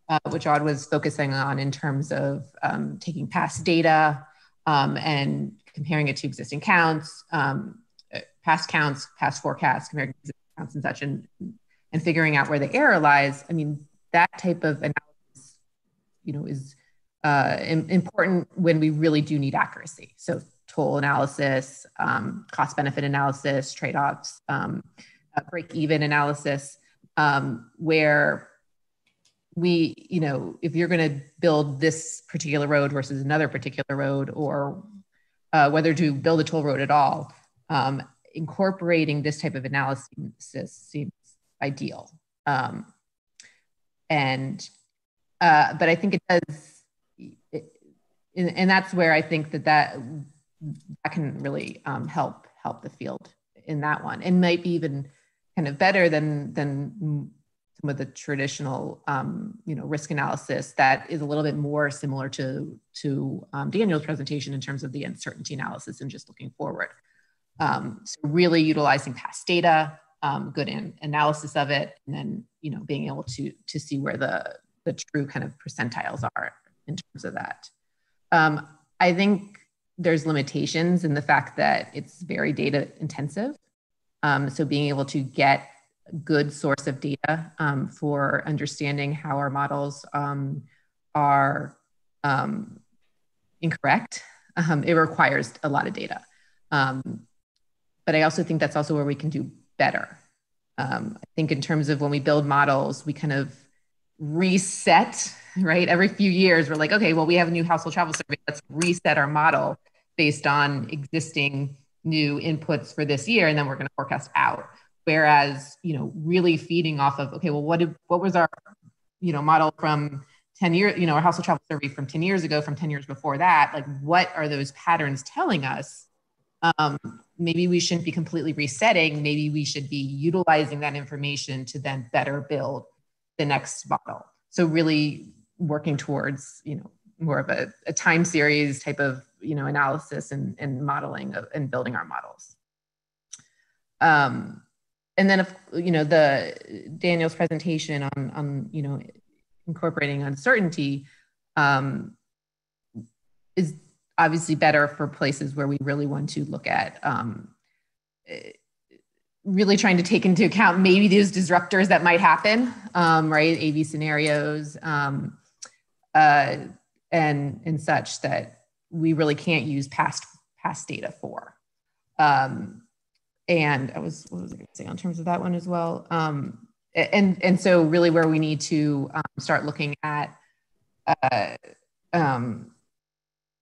uh, which Jawad was focusing on in terms of um, taking past data um, and comparing it to existing counts, um, uh, past counts, past forecasts, comparing existing counts and such, and, and figuring out where the error lies. I mean, that type of analysis you know, is uh, important when we really do need accuracy. So toll analysis, um, cost benefit analysis, trade-offs, um, break-even analysis, um, where we, you know, if you're going to build this particular road versus another particular road, or uh, whether to build a toll road at all, um, incorporating this type of analysis seems ideal. Um, and uh, but I think it does, it, and that's where I think that that, that can really um, help help the field in that one, and might be even kind of better than than some of the traditional um, you know risk analysis that is a little bit more similar to to um, Daniel's presentation in terms of the uncertainty analysis and just looking forward. Um, so really utilizing past data, um, good an analysis of it, and then you know being able to to see where the the true kind of percentiles are in terms of that. Um, I think there's limitations in the fact that it's very data intensive. Um, so being able to get good source of data um, for understanding how our models um, are um, incorrect, um, it requires a lot of data. but I also think that's also where we can do better. I think in terms of when we build models, we kind of reset, right? Every few years, we're like, okay, well, we have a new household travel survey. Let's reset our model based on existing new inputs for this year, and then we're going to forecast out. Whereas you know really feeding off of okay well what did what was our you know model from 10 years you know our household travel survey from 10 years ago from 10 years before that like what are those patterns telling us? Um, maybe we shouldn't be completely resetting. Maybe we should be utilizing that information to then better build the next model. So really working towards you know more of a, a time series type of you know analysis and, and modeling of, and building our models. Um, and then if you know the daniel's presentation on on you know incorporating uncertainty um, is obviously better for places where we really want to look at um, really trying to take into account maybe those disruptors that might happen, um, right? AV scenarios um, uh, and and such that we really can't use past past data for. Um, and I was what was I going to say in terms of that one as well? Um, and and so really where we need to um, start looking at uh, um,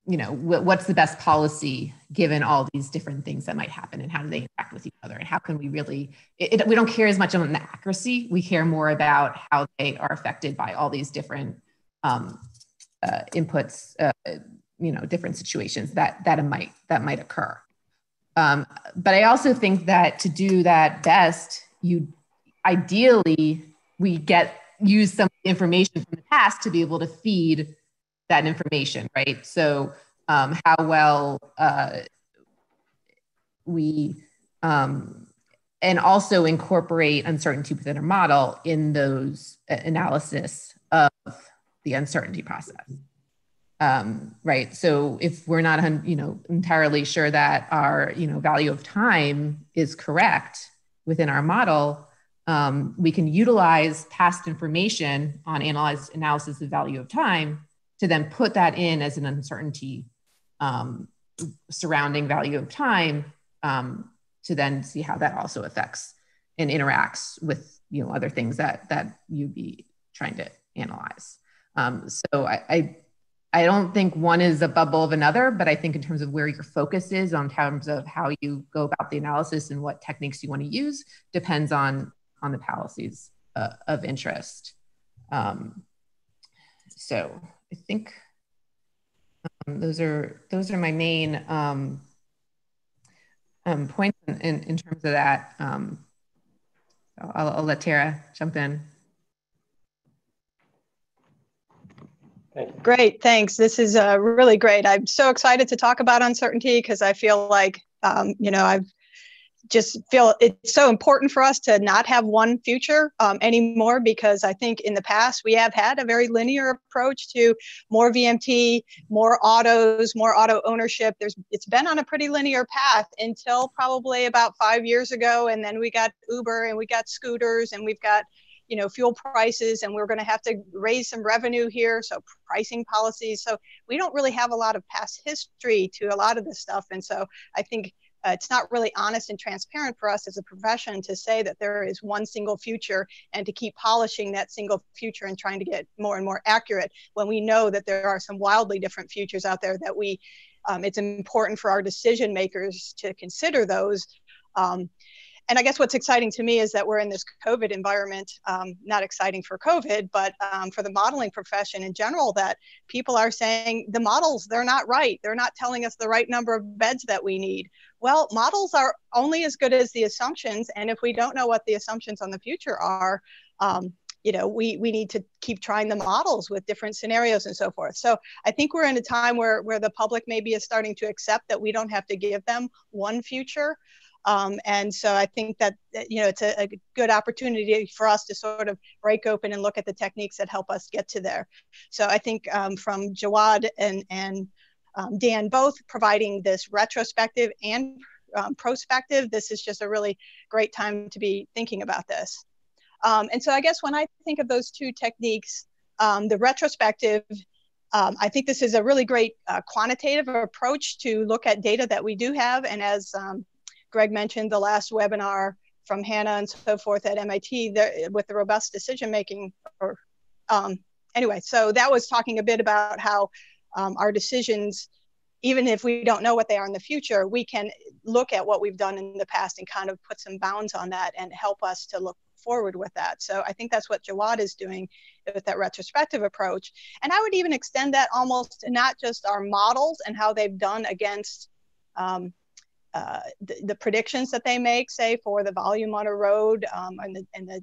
you know what's the best policy given all these different things that might happen and how do they interact with each other and how can we really it, it, we don't care as much on the accuracy we care more about how they are affected by all these different um, uh, inputs uh, you know different situations that that might that might occur um, but i also think that to do that best you ideally we get use some information from the past to be able to feed that information, right? So um, how well uh, we um, and also incorporate uncertainty within our model in those uh, analysis of the uncertainty process. Um, right. So if we're not, you know, entirely sure that our, you know, value of time is correct within our model, um, we can utilize past information on analyze, analysis of value of time to then put that in as an uncertainty um, surrounding value of time um, to then see how that also affects and interacts with you know other things that that you'd be trying to analyze. Um, so I, I I don't think one is a bubble of another, but I think in terms of where your focus is on terms of how you go about the analysis and what techniques you want to use depends on on the policies uh, of interest. Um, so I think um, those are those are my main um, um, points in, in, terms of that. Um, I'll, I'll let Tara jump in. Great, thanks. This is uh, really great. I'm so excited to talk about uncertainty because I feel like, um, you know, I've just feel it's so important for us to not have one future um, anymore because I think in the past we have had a very linear approach to more VMT, more autos, more auto ownership. There's it's been on a pretty linear path until probably about five years ago, and then we got Uber and we got scooters and we've got you know fuel prices and we're going to have to raise some revenue here so pricing policies. So we don't really have a lot of past history to a lot of this stuff. And so i think uh, it's not really honest and transparent for us as a profession to say that there is one single future and to keep polishing that single future and trying to get more and more accurate when we know that there are some wildly different futures out there that we um, it's important for our decision makers to consider those. Um, and I guess what's exciting to me is that we're in this COVID environment, um, not exciting for COVID, but um, for the modeling profession in general, that people are saying the models, they're not right. They're not telling us the right number of beds that we need. Well, models are only as good as the assumptions. And if we don't know what the assumptions on the future are, um, you know, we, we need to keep trying the models with different scenarios and so forth. So I think we're in a time where, where the public maybe is starting to accept that we don't have to give them one future. Um, and so I think that, you know, it's a, a, good opportunity for us to sort of break open and look at the techniques that help us get to there. So I think um, from Jawad and, and um, Dan both providing this retrospective and um, prospective, this is just a really great time to be thinking about this. Um, and so I guess when I think of those two techniques, um, the retrospective um, I think this is a really great uh, quantitative approach to look at data that we do have. And as um, Greg mentioned the last webinar from Hannah and so forth at MIT with the robust decision making. Or um, anyway, so that was talking a bit about how um, our decisions even if we don't know what they are in the future, we can look at what we've done in the past and kind of put some bounds on that and help us to look forward with that. So I think that's what Jawad is doing with that retrospective approach. And I would even extend that almost not just our models and how they've done against um, uh, the, the, predictions that they make, say for the volume on a road um, and, the, and the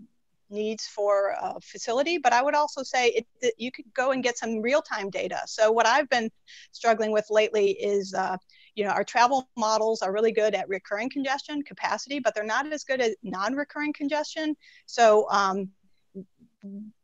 needs for a facility, but I would also say it, that you could go and get some real-time data. So what I've been struggling with lately is, uh, you know, our travel models are really good at recurring congestion capacity, but they're not as good at non-recurring congestion. So um,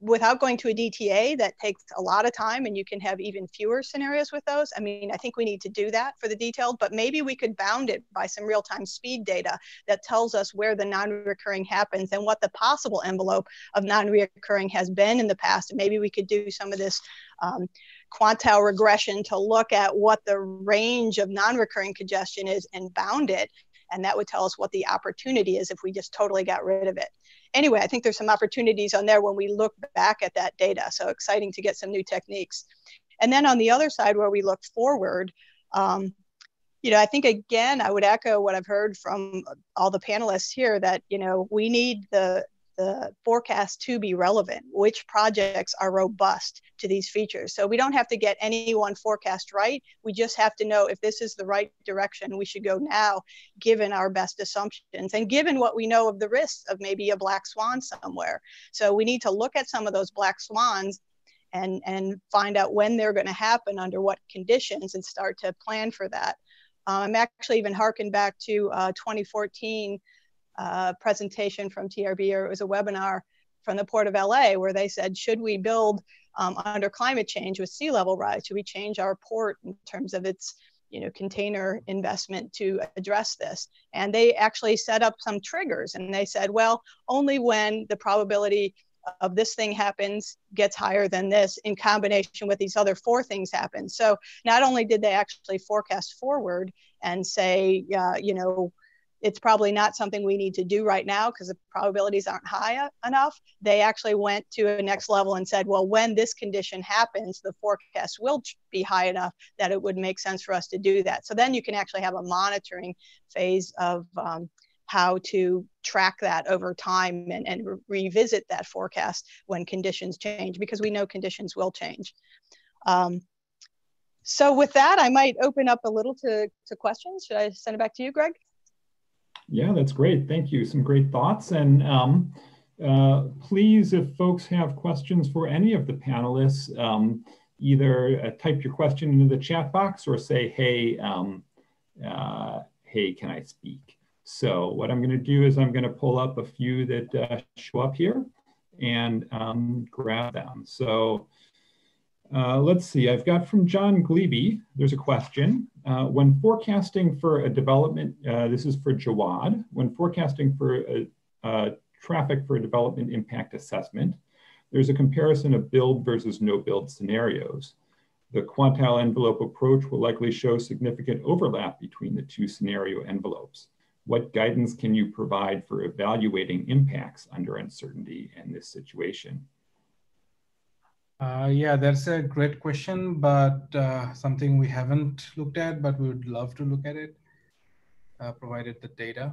without going to a DTA, that takes a lot of time and you can have even fewer scenarios with those. I mean, I think we need to do that for the detailed, but maybe we could bound it by some real time speed data that tells us where the non recurring happens and what the possible envelope of non recurring has been in the past. And maybe we could do some of this. Um, quantile regression to look at what the range of non-recurring congestion is and bound it and that would tell us what the opportunity is if we just totally got rid of it. Anyway, I think there's some opportunities on there when we look back at that data. So exciting to get some new techniques. And then on the other side, where we look forward, um, you know, I think again, I would echo what I've heard from all the panelists here that, you know, we need the the forecast to be relevant, which projects are robust to these features. So we don't have to get any one forecast right. We just have to know if this is the right direction we should go now, given our best assumptions and given what we know of the risks of maybe a black swan somewhere. So we need to look at some of those black swans and, and find out when they're going to happen under what conditions and start to plan for that. Um, I'm actually even harking back to uh, 2014 uh, presentation from TRB, or it was a webinar from the Port of LA, where they said, should we build um, under climate change with sea level rise? Should we change our port in terms of its you know, container investment to address this? And they actually set up some triggers, and they said, well, only when the probability of this thing happens gets higher than this in combination with these other four things happen. So not only did they actually forecast forward and say, uh, you know, it's probably not something we need to do right now because the probabilities aren't high enough. They actually went to a next level and said, well, when this condition happens, the forecast will be high enough that it would make sense for us to do that. So then you can actually have a monitoring phase of um, how to track that over time and, and re revisit that forecast when conditions change because we know conditions will change. Um, so with that, I might open up a little to, to questions. Should I send it back to you, Greg? Yeah, that's great. Thank you. Some great thoughts. And um, uh, please, if folks have questions for any of the panelists, um, either uh, type your question into the chat box or say, hey, um, uh, hey, can I speak? So what I'm going to do is I'm going to pull up a few that uh, show up here and um, grab them. So uh, let's see, I've got from John Glebe, there's a question. Uh, when forecasting for a development, uh, this is for Jawad, when forecasting for a, traffic for a development impact assessment, there's a comparison of build versus no build scenarios. The quantile envelope approach will likely show significant overlap between the two scenario envelopes. What guidance can you provide for evaluating impacts under uncertainty in this situation? Uh, yeah, that's a great question, but uh, something we haven't looked at, but we would love to look at it, uh, provided the data.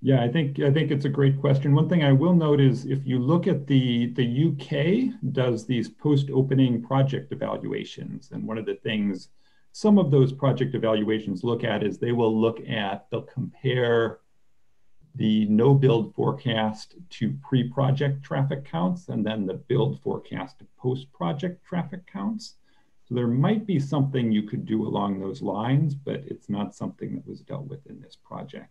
Yeah, I think I think it's a great question. One thing I will note is if you look at the the UK does these post-opening project evaluations, and one of the things some of those project evaluations look at is they will look at they'll compare the no build forecast to pre-project traffic counts and then the build forecast to post-project traffic counts. So there might be something you could do along those lines, but it's not something that was dealt with in this project.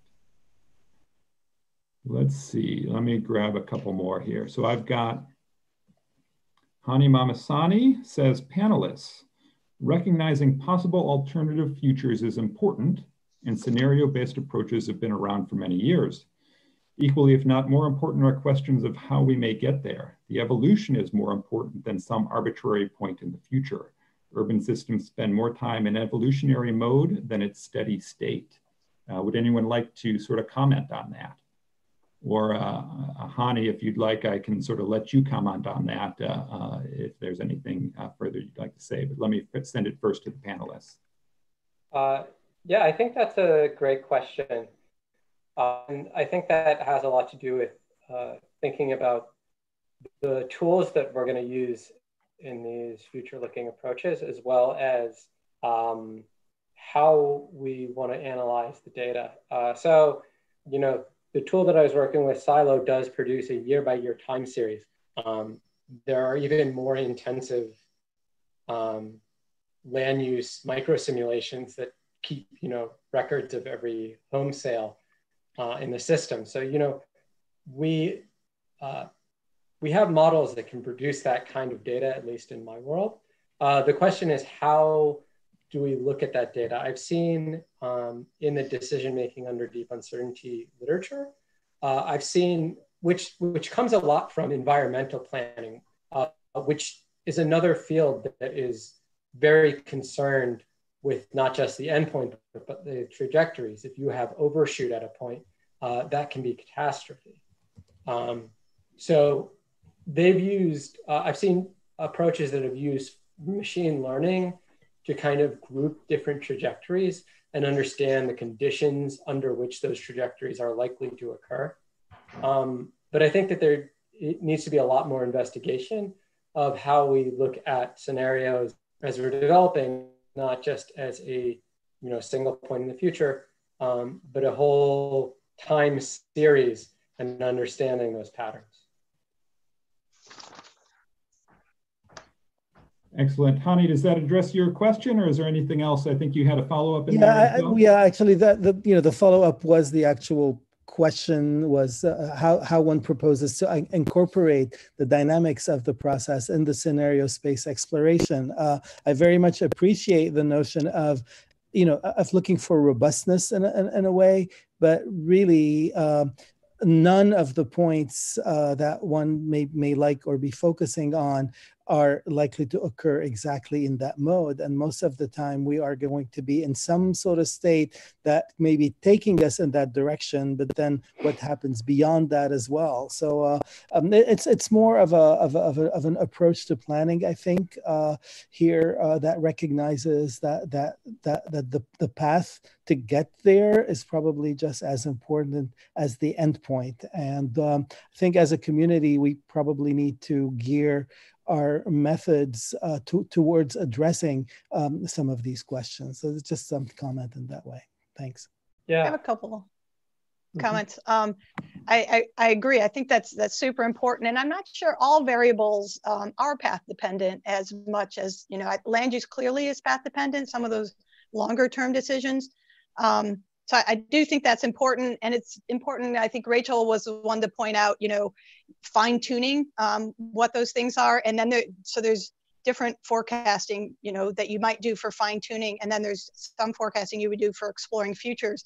Let's see, let me grab a couple more here. So I've got Hani Mahmassani says, panelists, recognizing possible alternative futures is important and scenario-based approaches have been around for many years. Equally, if not more important, are questions of how we may get there. The evolution is more important than some arbitrary point in the future. Urban systems spend more time in evolutionary mode than its steady state. Uh, would anyone like to sort of comment on that? or uh, Hani, if you'd like, I can sort of let you comment on that uh, uh, if there's anything uh, further you'd like to say. But let me send it first to the panelists. Uh, yeah, I think that's a great question. Uh, and I think that has a lot to do with thinking about the tools that we're going to use in these future looking approaches, as well as um, how we want to analyze the data. so, you know, the tool that I was working with, Silo, does produce a year by year time series. Um, there are even more intensive um, land use micro simulations that keep, you know, records of every home sale uh, in the system. So, you know, we, uh, we have models that can produce that kind of data, at least in my world. Uh, the question is how do we look at that data? I've seen um, in the decision making under deep uncertainty literature, uh, I've seen which which comes a lot from environmental planning, uh, which is another field that is very concerned with not just the endpoint but the trajectories. If you have overshoot at a point, uh, that can be catastrophe. Um, so they've used. Uh, I've seen approaches that have used machine learning to kind of group different trajectories and understand the conditions under which those trajectories are likely to occur. Um, but I think that there it needs to be a lot more investigation of how we look at scenarios as we're developing, not just as a you know single point in the future, um, but a whole time series and understanding those patterns. Excellent. Hani, does that address your question or is there anything else? I think you had a follow-up yeah, well? Yeah, actually that the you know the follow-up was the actual question was uh, how, how one proposes to incorporate the dynamics of the process in the scenario space exploration. Uh, I very much appreciate the notion of you know of looking for robustness in a, in a way, but really uh, none of the points uh, that one may, may like or be focusing on are likely to occur exactly in that mode. And most of the time, we are going to be in some sort of state that may be taking us in that direction, but then what happens beyond that as well. So uh, um, it's it's more of a, of, a, of, a, of, an approach to planning, I think, uh, here uh, that recognizes that that that that the, the path to get there is probably just as important as the endpoint. And um, I think as a community, we probably need to gear our methods uh, to, towards addressing um, some of these questions. So it's just some comment in that way. Thanks. Yeah, I have a couple mm-hmm. comments. Um, I, I, I, agree. I think that's that's super important, and I'm not sure all variables um, are path dependent as much as you know. Land use clearly is path dependent. Some of those longer term decisions. Um, so I, do think that's important and it's important i think rachel was the one to point out you know fine tuning um, what those things are and then there so there's different forecasting you know that you might do for fine tuning and then there's some forecasting you would do for exploring futures.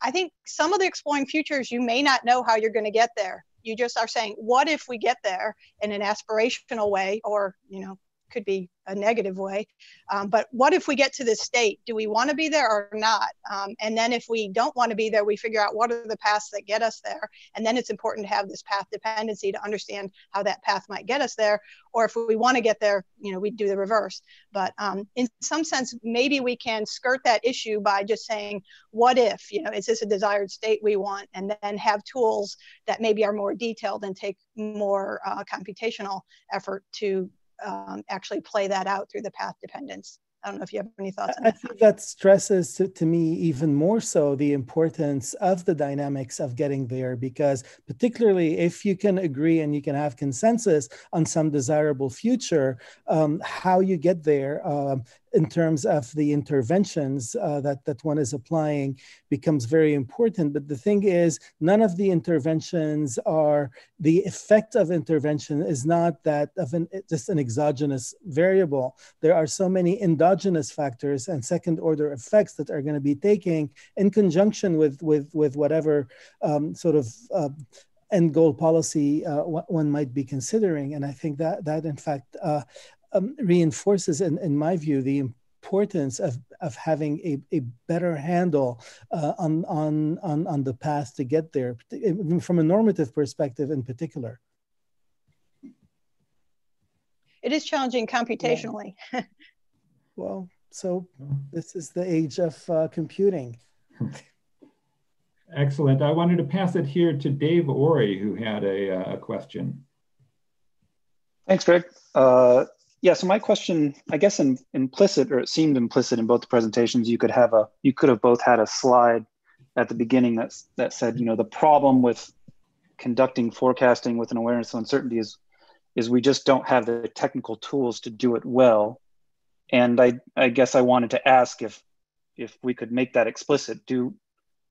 I think some of the exploring futures you may not know how you're going to get there. You just are saying what if we get there in an aspirational way or you know could be a negative way. Um, but what if we get to this state? Do we want to be there or not? Um, and then if we don't want to be there, we figure out what are the paths that get us there. And then it's important to have this path dependency to understand how that path might get us there. Or if we want to get there, you know, we do the reverse. But um, in some sense, maybe we can skirt that issue by just saying, what if, you know, is this a desired state we want? And then have tools that maybe are more detailed and take more uh, computational effort to um, actually play that out through the path dependence. I don't know if you have any thoughts on that. I think that stresses to, to, me even more so the importance of the dynamics of getting there, because particularly if you can agree and you can have consensus on some desirable future, um, how you get there um, in terms of the interventions uh, that, that one is applying becomes very important. But the thing is, none of the interventions are, the effect of intervention is not that of an, just an exogenous variable. There are so many endogenous factors and second order effects that are going to be taking in conjunction with, with, with whatever um, sort of uh, end goal policy uh, one might be considering. And I think that that in fact uh, um, reinforces, in, in my view, the importance of, of having a, a better handle uh, on, on, on, on the path to get there, from a normative perspective in particular? It is challenging computationally. Yeah. well, so this is the age of uh, computing. Excellent. I wanted to pass it here to Dave Ory, who had a, uh, a question. Thanks, Greg. Uh, yeah, so my question, I guess, in, implicit or it seemed implicit in both the presentations, you could have a, you could have both had a slide at the beginning that that said, you know, the problem with conducting forecasting with an awareness of uncertainty is, is we just don't have the technical tools to do it well. And I, I guess I wanted to ask if, if we could make that explicit. Do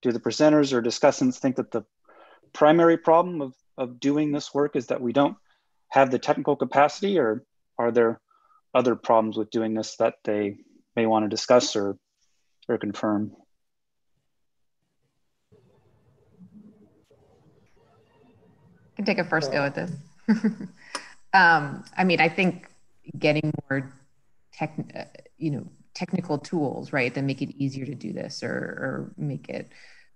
do the presenters or discussants think that the primary problem of, of doing this work is that we don't have the technical capacity or are there other problems with doing this that they may want to discuss or, or confirm? I can take a first go at this. um, I mean, I think getting more tech, you know, technical tools, right, that make it easier to do this or, or make it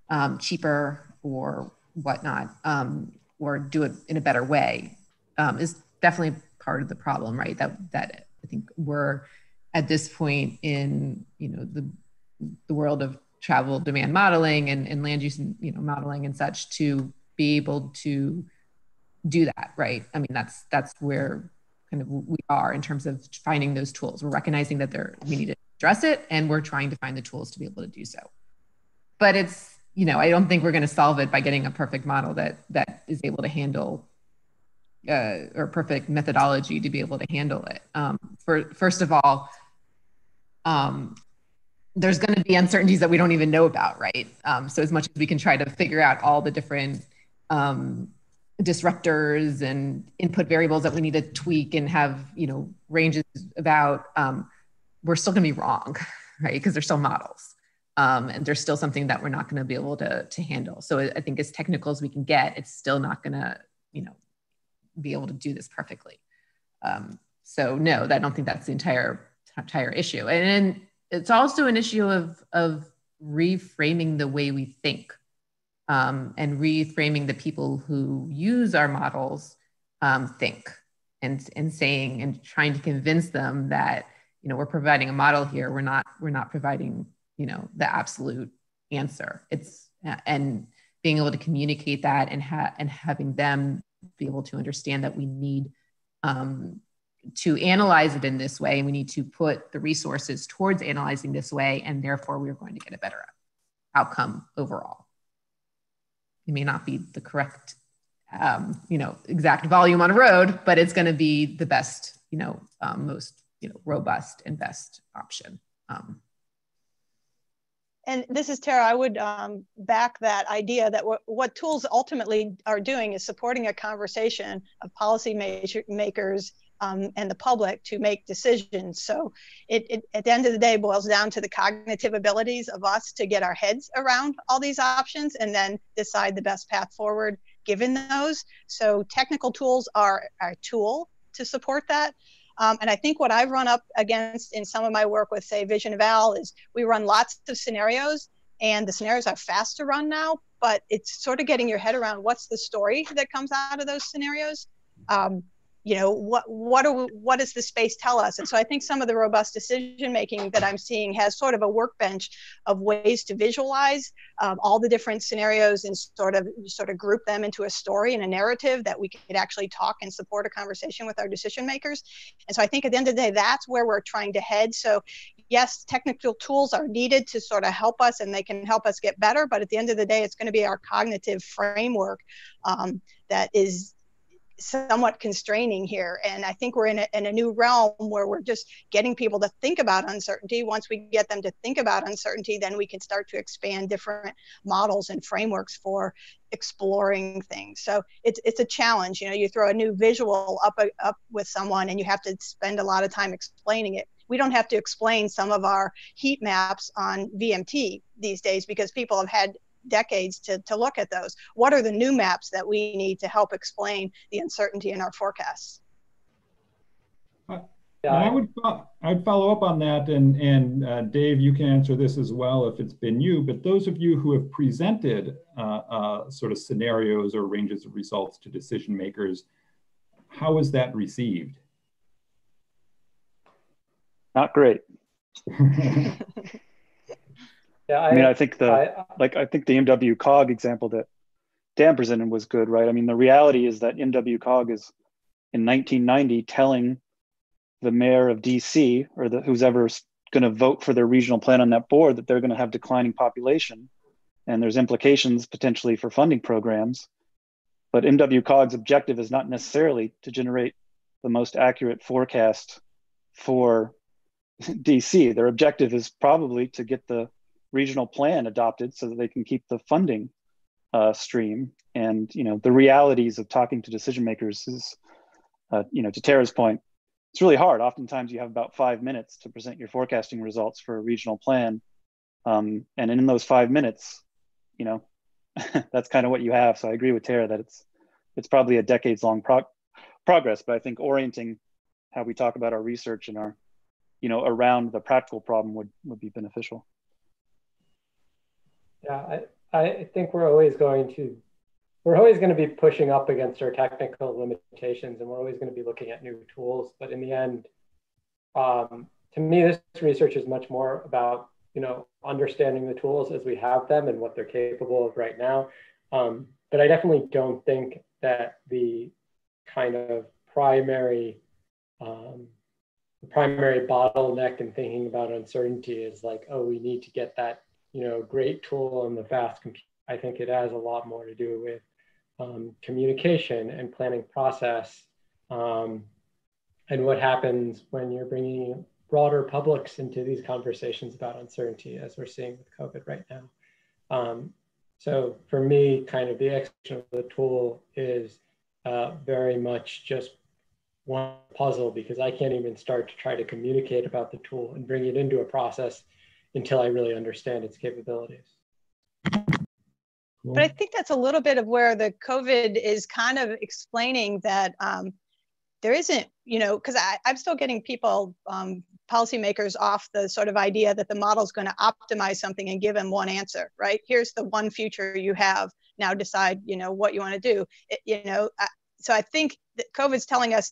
um, cheaper or whatnot, um, or do it in a better way, um, is definitely part of the problem, right? That that I think we're at this point in you know the the world of travel demand modeling and, and land use and you know modeling and such to be able to do that right? I mean that's that's where kind of we are in terms of finding those tools. We're recognizing that there we need to address it and we're trying to find the tools to be able to do so. But it's you know, I don't think we're going to solve it by getting a perfect model that that is able to handle uh, or perfect methodology to be able to handle it. Um, for first of all, um, there's going to be uncertainties that we don't even know about, right? Um, so as much as we can try to figure out all the different um, disruptors and input variables that we need to tweak and have, you know, ranges about, um, we're still going to be wrong, right? Because they're still models um, and there's still something that we're not going to be able to to handle. So I think as technical as we can get, it's still not going to you know be able to do this perfectly. Um, so no, I don't think that's the entire entire issue, and it's also an issue of of reframing the way we think um, and reframing the people who use our models um, think and and saying and trying to convince them that you know we're providing a model here. We're not we're not providing you know the absolute answer. It's and being able to communicate that and ha- and having them be able to understand that we need um, to analyze it in this way and we need to put the resources towards analyzing this way and therefore we're going to get a better outcome overall. It may not be the correct um, you know exact volume on a road but it's going to be the best you know um, most you know robust and best option um, and this is Tara. I would um, back that idea that what, what tools ultimately are doing is supporting a conversation of policy makers um, and the public to make decisions. So it, it, at the end of the day boils down to the cognitive abilities of us to get our heads around all these options and then decide the best path forward given those. So technical tools are a tool to support that. Um, and I think what I've run up against in some of my work with, say, Vision Eval is we run lots of scenarios, and the scenarios are fast to run now, but it's sort of getting your head around what's the story that comes out of those scenarios. Um, you know what what do we, what does the space tell us? And so i think some of the robust decision making that i'm seeing has sort of a workbench of ways to visualize um, all the different scenarios and sort of sort of group them into a story and a narrative that we could actually talk and support a conversation with our decision makers and so i think at the end of the day that's where we're trying to head. So yes technical tools are needed to sort of help us and they can help us get better but at the end of the day it's going to be our cognitive framework um, that is somewhat constraining here. And I think we're in a, in a new realm where we're just getting people to think about uncertainty. Once we get them to think about uncertainty, then we can start to expand different models and frameworks for exploring things. So it's, it's a challenge. You know, you throw a new visual up, up with someone and you have to spend a lot of time explaining it. We don't have to explain some of our heat maps on VMT these days because people have had decades to, to look at those. What are the new maps that we need to help explain the uncertainty in our forecasts? Yeah, I would I'd follow up on that, and and uh, Dave, you can answer this as well if it's been you. But those of you who have presented uh, uh, sort of scenarios or ranges of results to decision makers, how is that received? Not great. yeah, I, I, mean, I think the I, like I think the MW Cog example that Dan presented was good, right? I mean, the reality is that MW Cog is in 1990 telling the mayor of DC or the, who's ever going to vote for their regional plan on that board that they're going to have declining population and there's implications potentially for funding programs but mwcog's objective is not necessarily to generate the most accurate forecast for dc their objective is probably to get the regional plan adopted so that they can keep the funding uh, stream and you know the realities of talking to decision makers is uh, you know to tara's point it's really hard. Oftentimes, you have about five minutes to present your forecasting results for a regional plan, um, and in those five minutes, you know, that's kind of what you have. So I agree with Tara that it's it's probably a decades long prog- progress, but I think orienting how we talk about our research and our, you know, around the practical problem would would be beneficial. Yeah, I, I think we're always going to we're always going to be pushing up against our technical limitations and we're always going to be looking at new tools but in the end um, to me this research is much more about you know understanding the tools as we have them and what they're capable of right now. Um, but i definitely don't think that the kind of primary um, the primary bottleneck in thinking about uncertainty is like oh we need to get that you know great tool and the fast compute i think it has a lot more to do with um, communication and planning process um, and what happens when you're bringing broader publics into these conversations about uncertainty as we're seeing with COVID right now. Um, so for me, kind of the execution of the tool is uh, very much just one puzzle because I can't even start to try to communicate about the tool and bring it into a process until I really understand its capabilities. But I think that's a little bit of where the COVID is kind of explaining that um, there isn't, you know, because I'm still getting people, um, policymakers off the sort of idea that the model is going to optimize something and give them one answer, right? Here's the one future you have. Now decide, you know, what you want to do. It, you know, so I think that COVID's telling us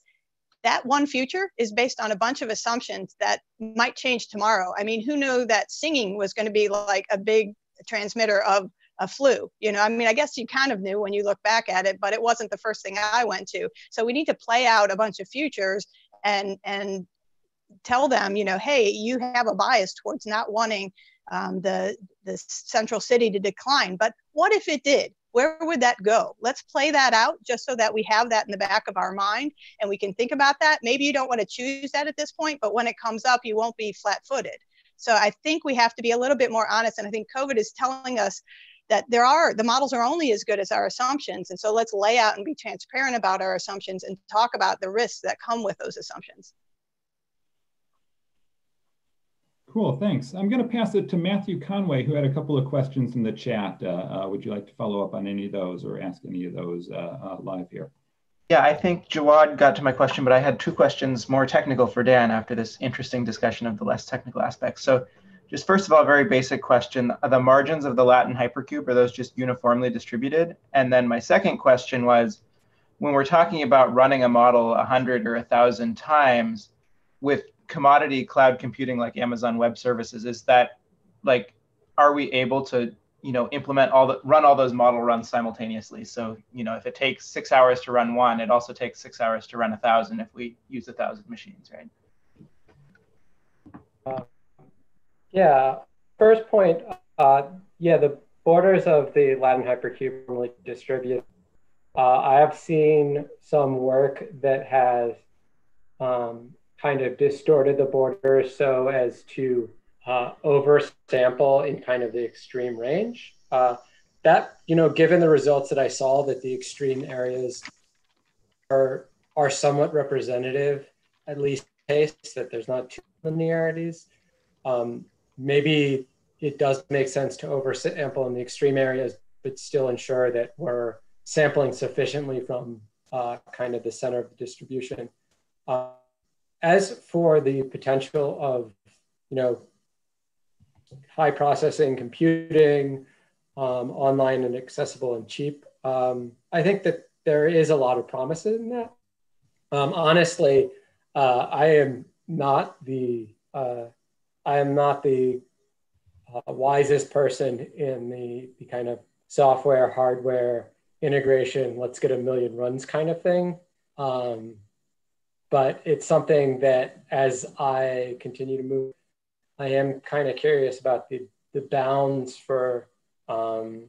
that one future is based on a bunch of assumptions that might change tomorrow. I mean, who knew that singing was going to be like a big transmitter of a flu. You know, I mean, I guess you kind of knew when you look back at it, but it wasn't the first thing I went to. So we need to play out a bunch of futures and and tell them, you know, hey, you have a bias towards not wanting um, the the central city to decline. But what if it did? Where would that go? Let's play that out just so that we have that in the back of our mind and we can think about that. Maybe you don't want to choose that at this point, but when it comes up, you won't be flat footed. So I think we have to be a little bit more honest. And I think COVID is telling us that there are the models are only as good as our assumptions and so let's lay out and be transparent about our assumptions and talk about the risks that come with those assumptions cool thanks i'm going to pass it to matthew conway who had a couple of questions in the chat uh, uh, would you like to follow up on any of those or ask any of those uh, uh live here yeah, I think Jawad got to my question, but I had two questions more technical for Dan after this interesting discussion of the less technical aspects. So just first of all, very basic question. The margins of the Latin hypercube, are those just uniformly distributed? And then my second question was, when we're talking about running a model 100 or 1,000 times with commodity cloud computing like Amazon Web Services, is that like, are we able to, you know, implement all the, run all those model runs simultaneously? So, you know, if it takes six hours to run one, it also takes six hours to run a thousand if we use a thousand machines, right? Uh, yeah, first point, uh, yeah, the borders of the Latin hypercube normally distribute. Uh, I have seen some work that has um, kind of distorted the border so as to uh, oversample in kind of the extreme range. Uh, that, you know, given the results that I saw that the extreme areas are, are somewhat representative, at least case that there's not two linearities. Um, maybe it does make sense to oversample in the extreme areas, but still ensure that we're sampling sufficiently from uh, kind of the center of the distribution. Uh, as for the potential of, you know, high processing computing, um, online and accessible and cheap, um, I think that there is a lot of promise in that. Um, honestly, uh, I am not the uh, I am not the uh, wisest person in the, the kind of software hardware integration. Let's get a million runs kind of thing. Um, but it's something that as I continue to move, I am kind of curious about the the bounds for um,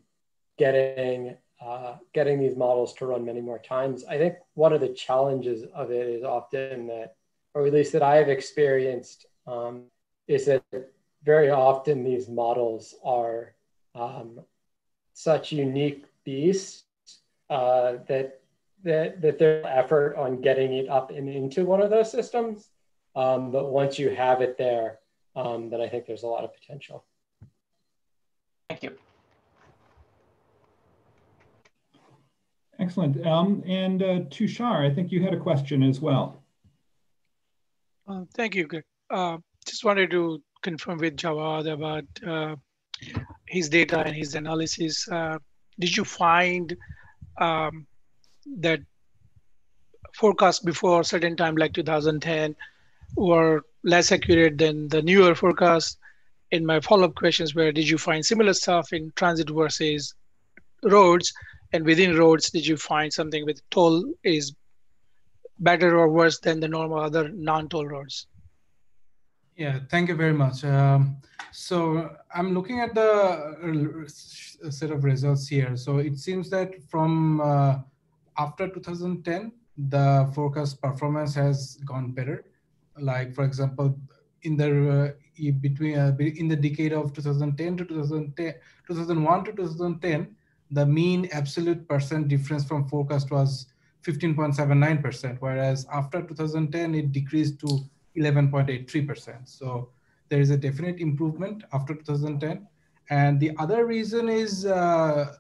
getting uh, getting these models to run many more times. I think one of the challenges of it is often that, or at least that I have experienced, um, is that very often these models are um, such unique beasts uh, that that that there's effort on getting it up and into one of those systems. Um, but once you have it there, um, then I think there's a lot of potential. Thank you. Excellent. Um, and uh, Tushar, I think you had a question as well. Uh, thank you, Uh, just wanted to confirm with Jawad about uh, his data and his analysis. Uh, did you find um, that forecast before a certain time, like 2010, were less accurate than the newer forecasts? In my follow-up questions, where did you find similar stuff in transit versus roads? And within roads, did you find something with toll is better or worse than the normal other non-toll roads? Yeah, thank you very much. Um, so I'm looking at the set of results here. So it seems that from uh, after 2010, the forecast performance has gone better. Like for example, in the uh, between uh, in the decade of 2010 to 2010, 2001 to 2010, the mean absolute percent difference from forecast was 15.79%, whereas after 2010, it decreased to 11.83%. So there is a definite improvement after 2010. And the other reason is uh,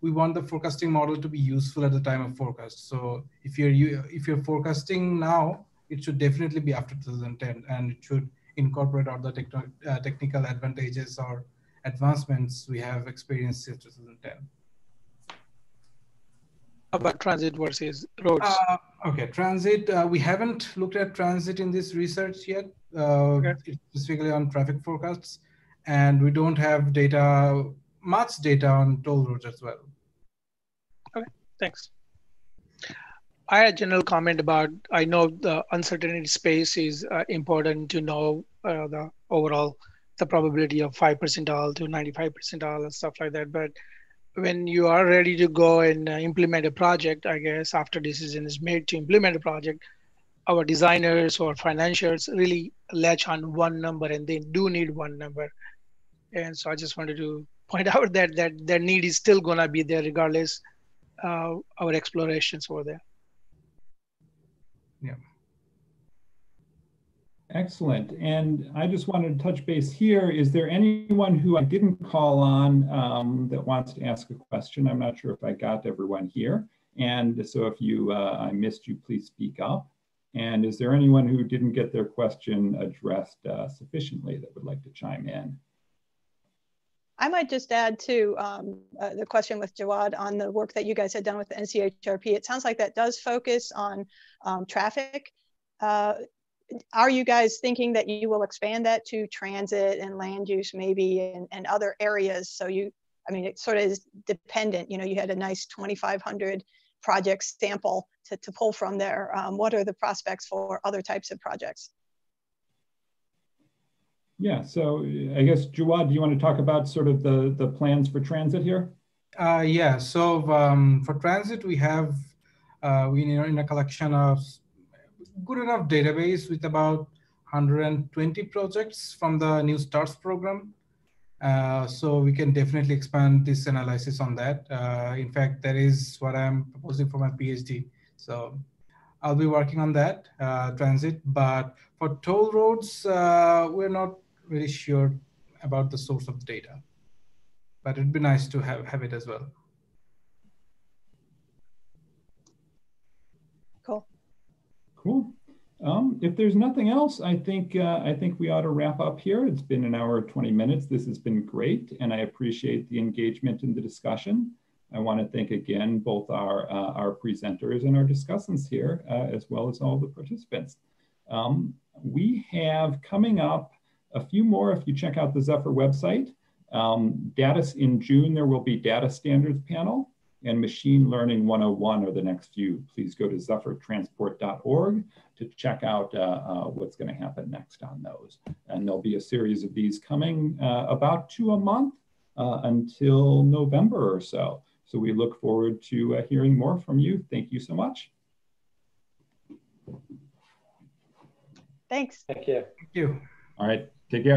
we want the forecasting model to be useful at the time of forecast. So if you're if you're forecasting now, it should definitely be after 2010, and it should incorporate all the techno, uh, technical advantages or advancements we have experienced since 2010 about transit versus roads? Uh, okay, transit. Uh, we haven't looked at transit in this research yet, uh, okay. specifically on traffic forecasts, and we don't have data, much data on toll roads as well. Thanks. I had a general comment about, I know the uncertainty space is uh, important to know uh, the overall, the probability of 5 percentile to 95 percentile and stuff like that, but when you are ready to go and uh, implement a project, I guess after decision is made to implement a project, our designers or financiers really latch on one number and they do need one number. And so I just wanted to point out that that, that need is still gonna be there regardless uh, our explorations over there. Yeah. Excellent. And I just wanted to touch base here. Is there anyone who I didn't call on um, that wants to ask a question? I'm not sure if I got everyone here. And so if you uh, I missed you, please speak up. And is there anyone who didn't get their question addressed uh, sufficiently that would like to chime in? I might just add to um, uh, the question with Jawad on the work that you guys had done with the NCHRP. It sounds like that does focus on um, traffic uh, are you guys thinking that you will expand that to transit and land use maybe and, and other areas? So you, I mean, it sort of is dependent. You know, you had a nice 2,500 project sample to, to pull from there. Um, what are the prospects for other types of projects? Yeah, so I guess Jawad, do you want to talk about sort of the, the plans for transit here? Uh, yeah, so um, for transit, we have, uh, we are in a collection of good enough database with about 120 projects from the New Starts program. Uh, so we can definitely expand this analysis on that. Uh, in fact, that is what I'm proposing for my PhD. So I'll be working on that uh, transit. But for toll roads, uh, we're not really sure about the source of the data. But it'd be nice to have, have it as well. Cool. Cool. Um, if there's nothing else, I think uh, I think we ought to wrap up here. It's been an hour 20 minutes. This has been great, and I appreciate the engagement in the discussion. I want to thank again both our uh, our presenters and our discussants here, uh, as well as all the participants. Um, we have coming up a few more. If you check out the Zephyr website, um, data in June there will be data standards panel and Machine Learning 101 are the next few. Please go to zephyrtransport.org to check out uh, uh, what's going to happen next on those. And there'll be a series of these coming uh, about two a month uh, until November or so. So we look forward to uh, hearing more from you. Thank you so much. Thanks. Thank you. Thank you. All right, take care.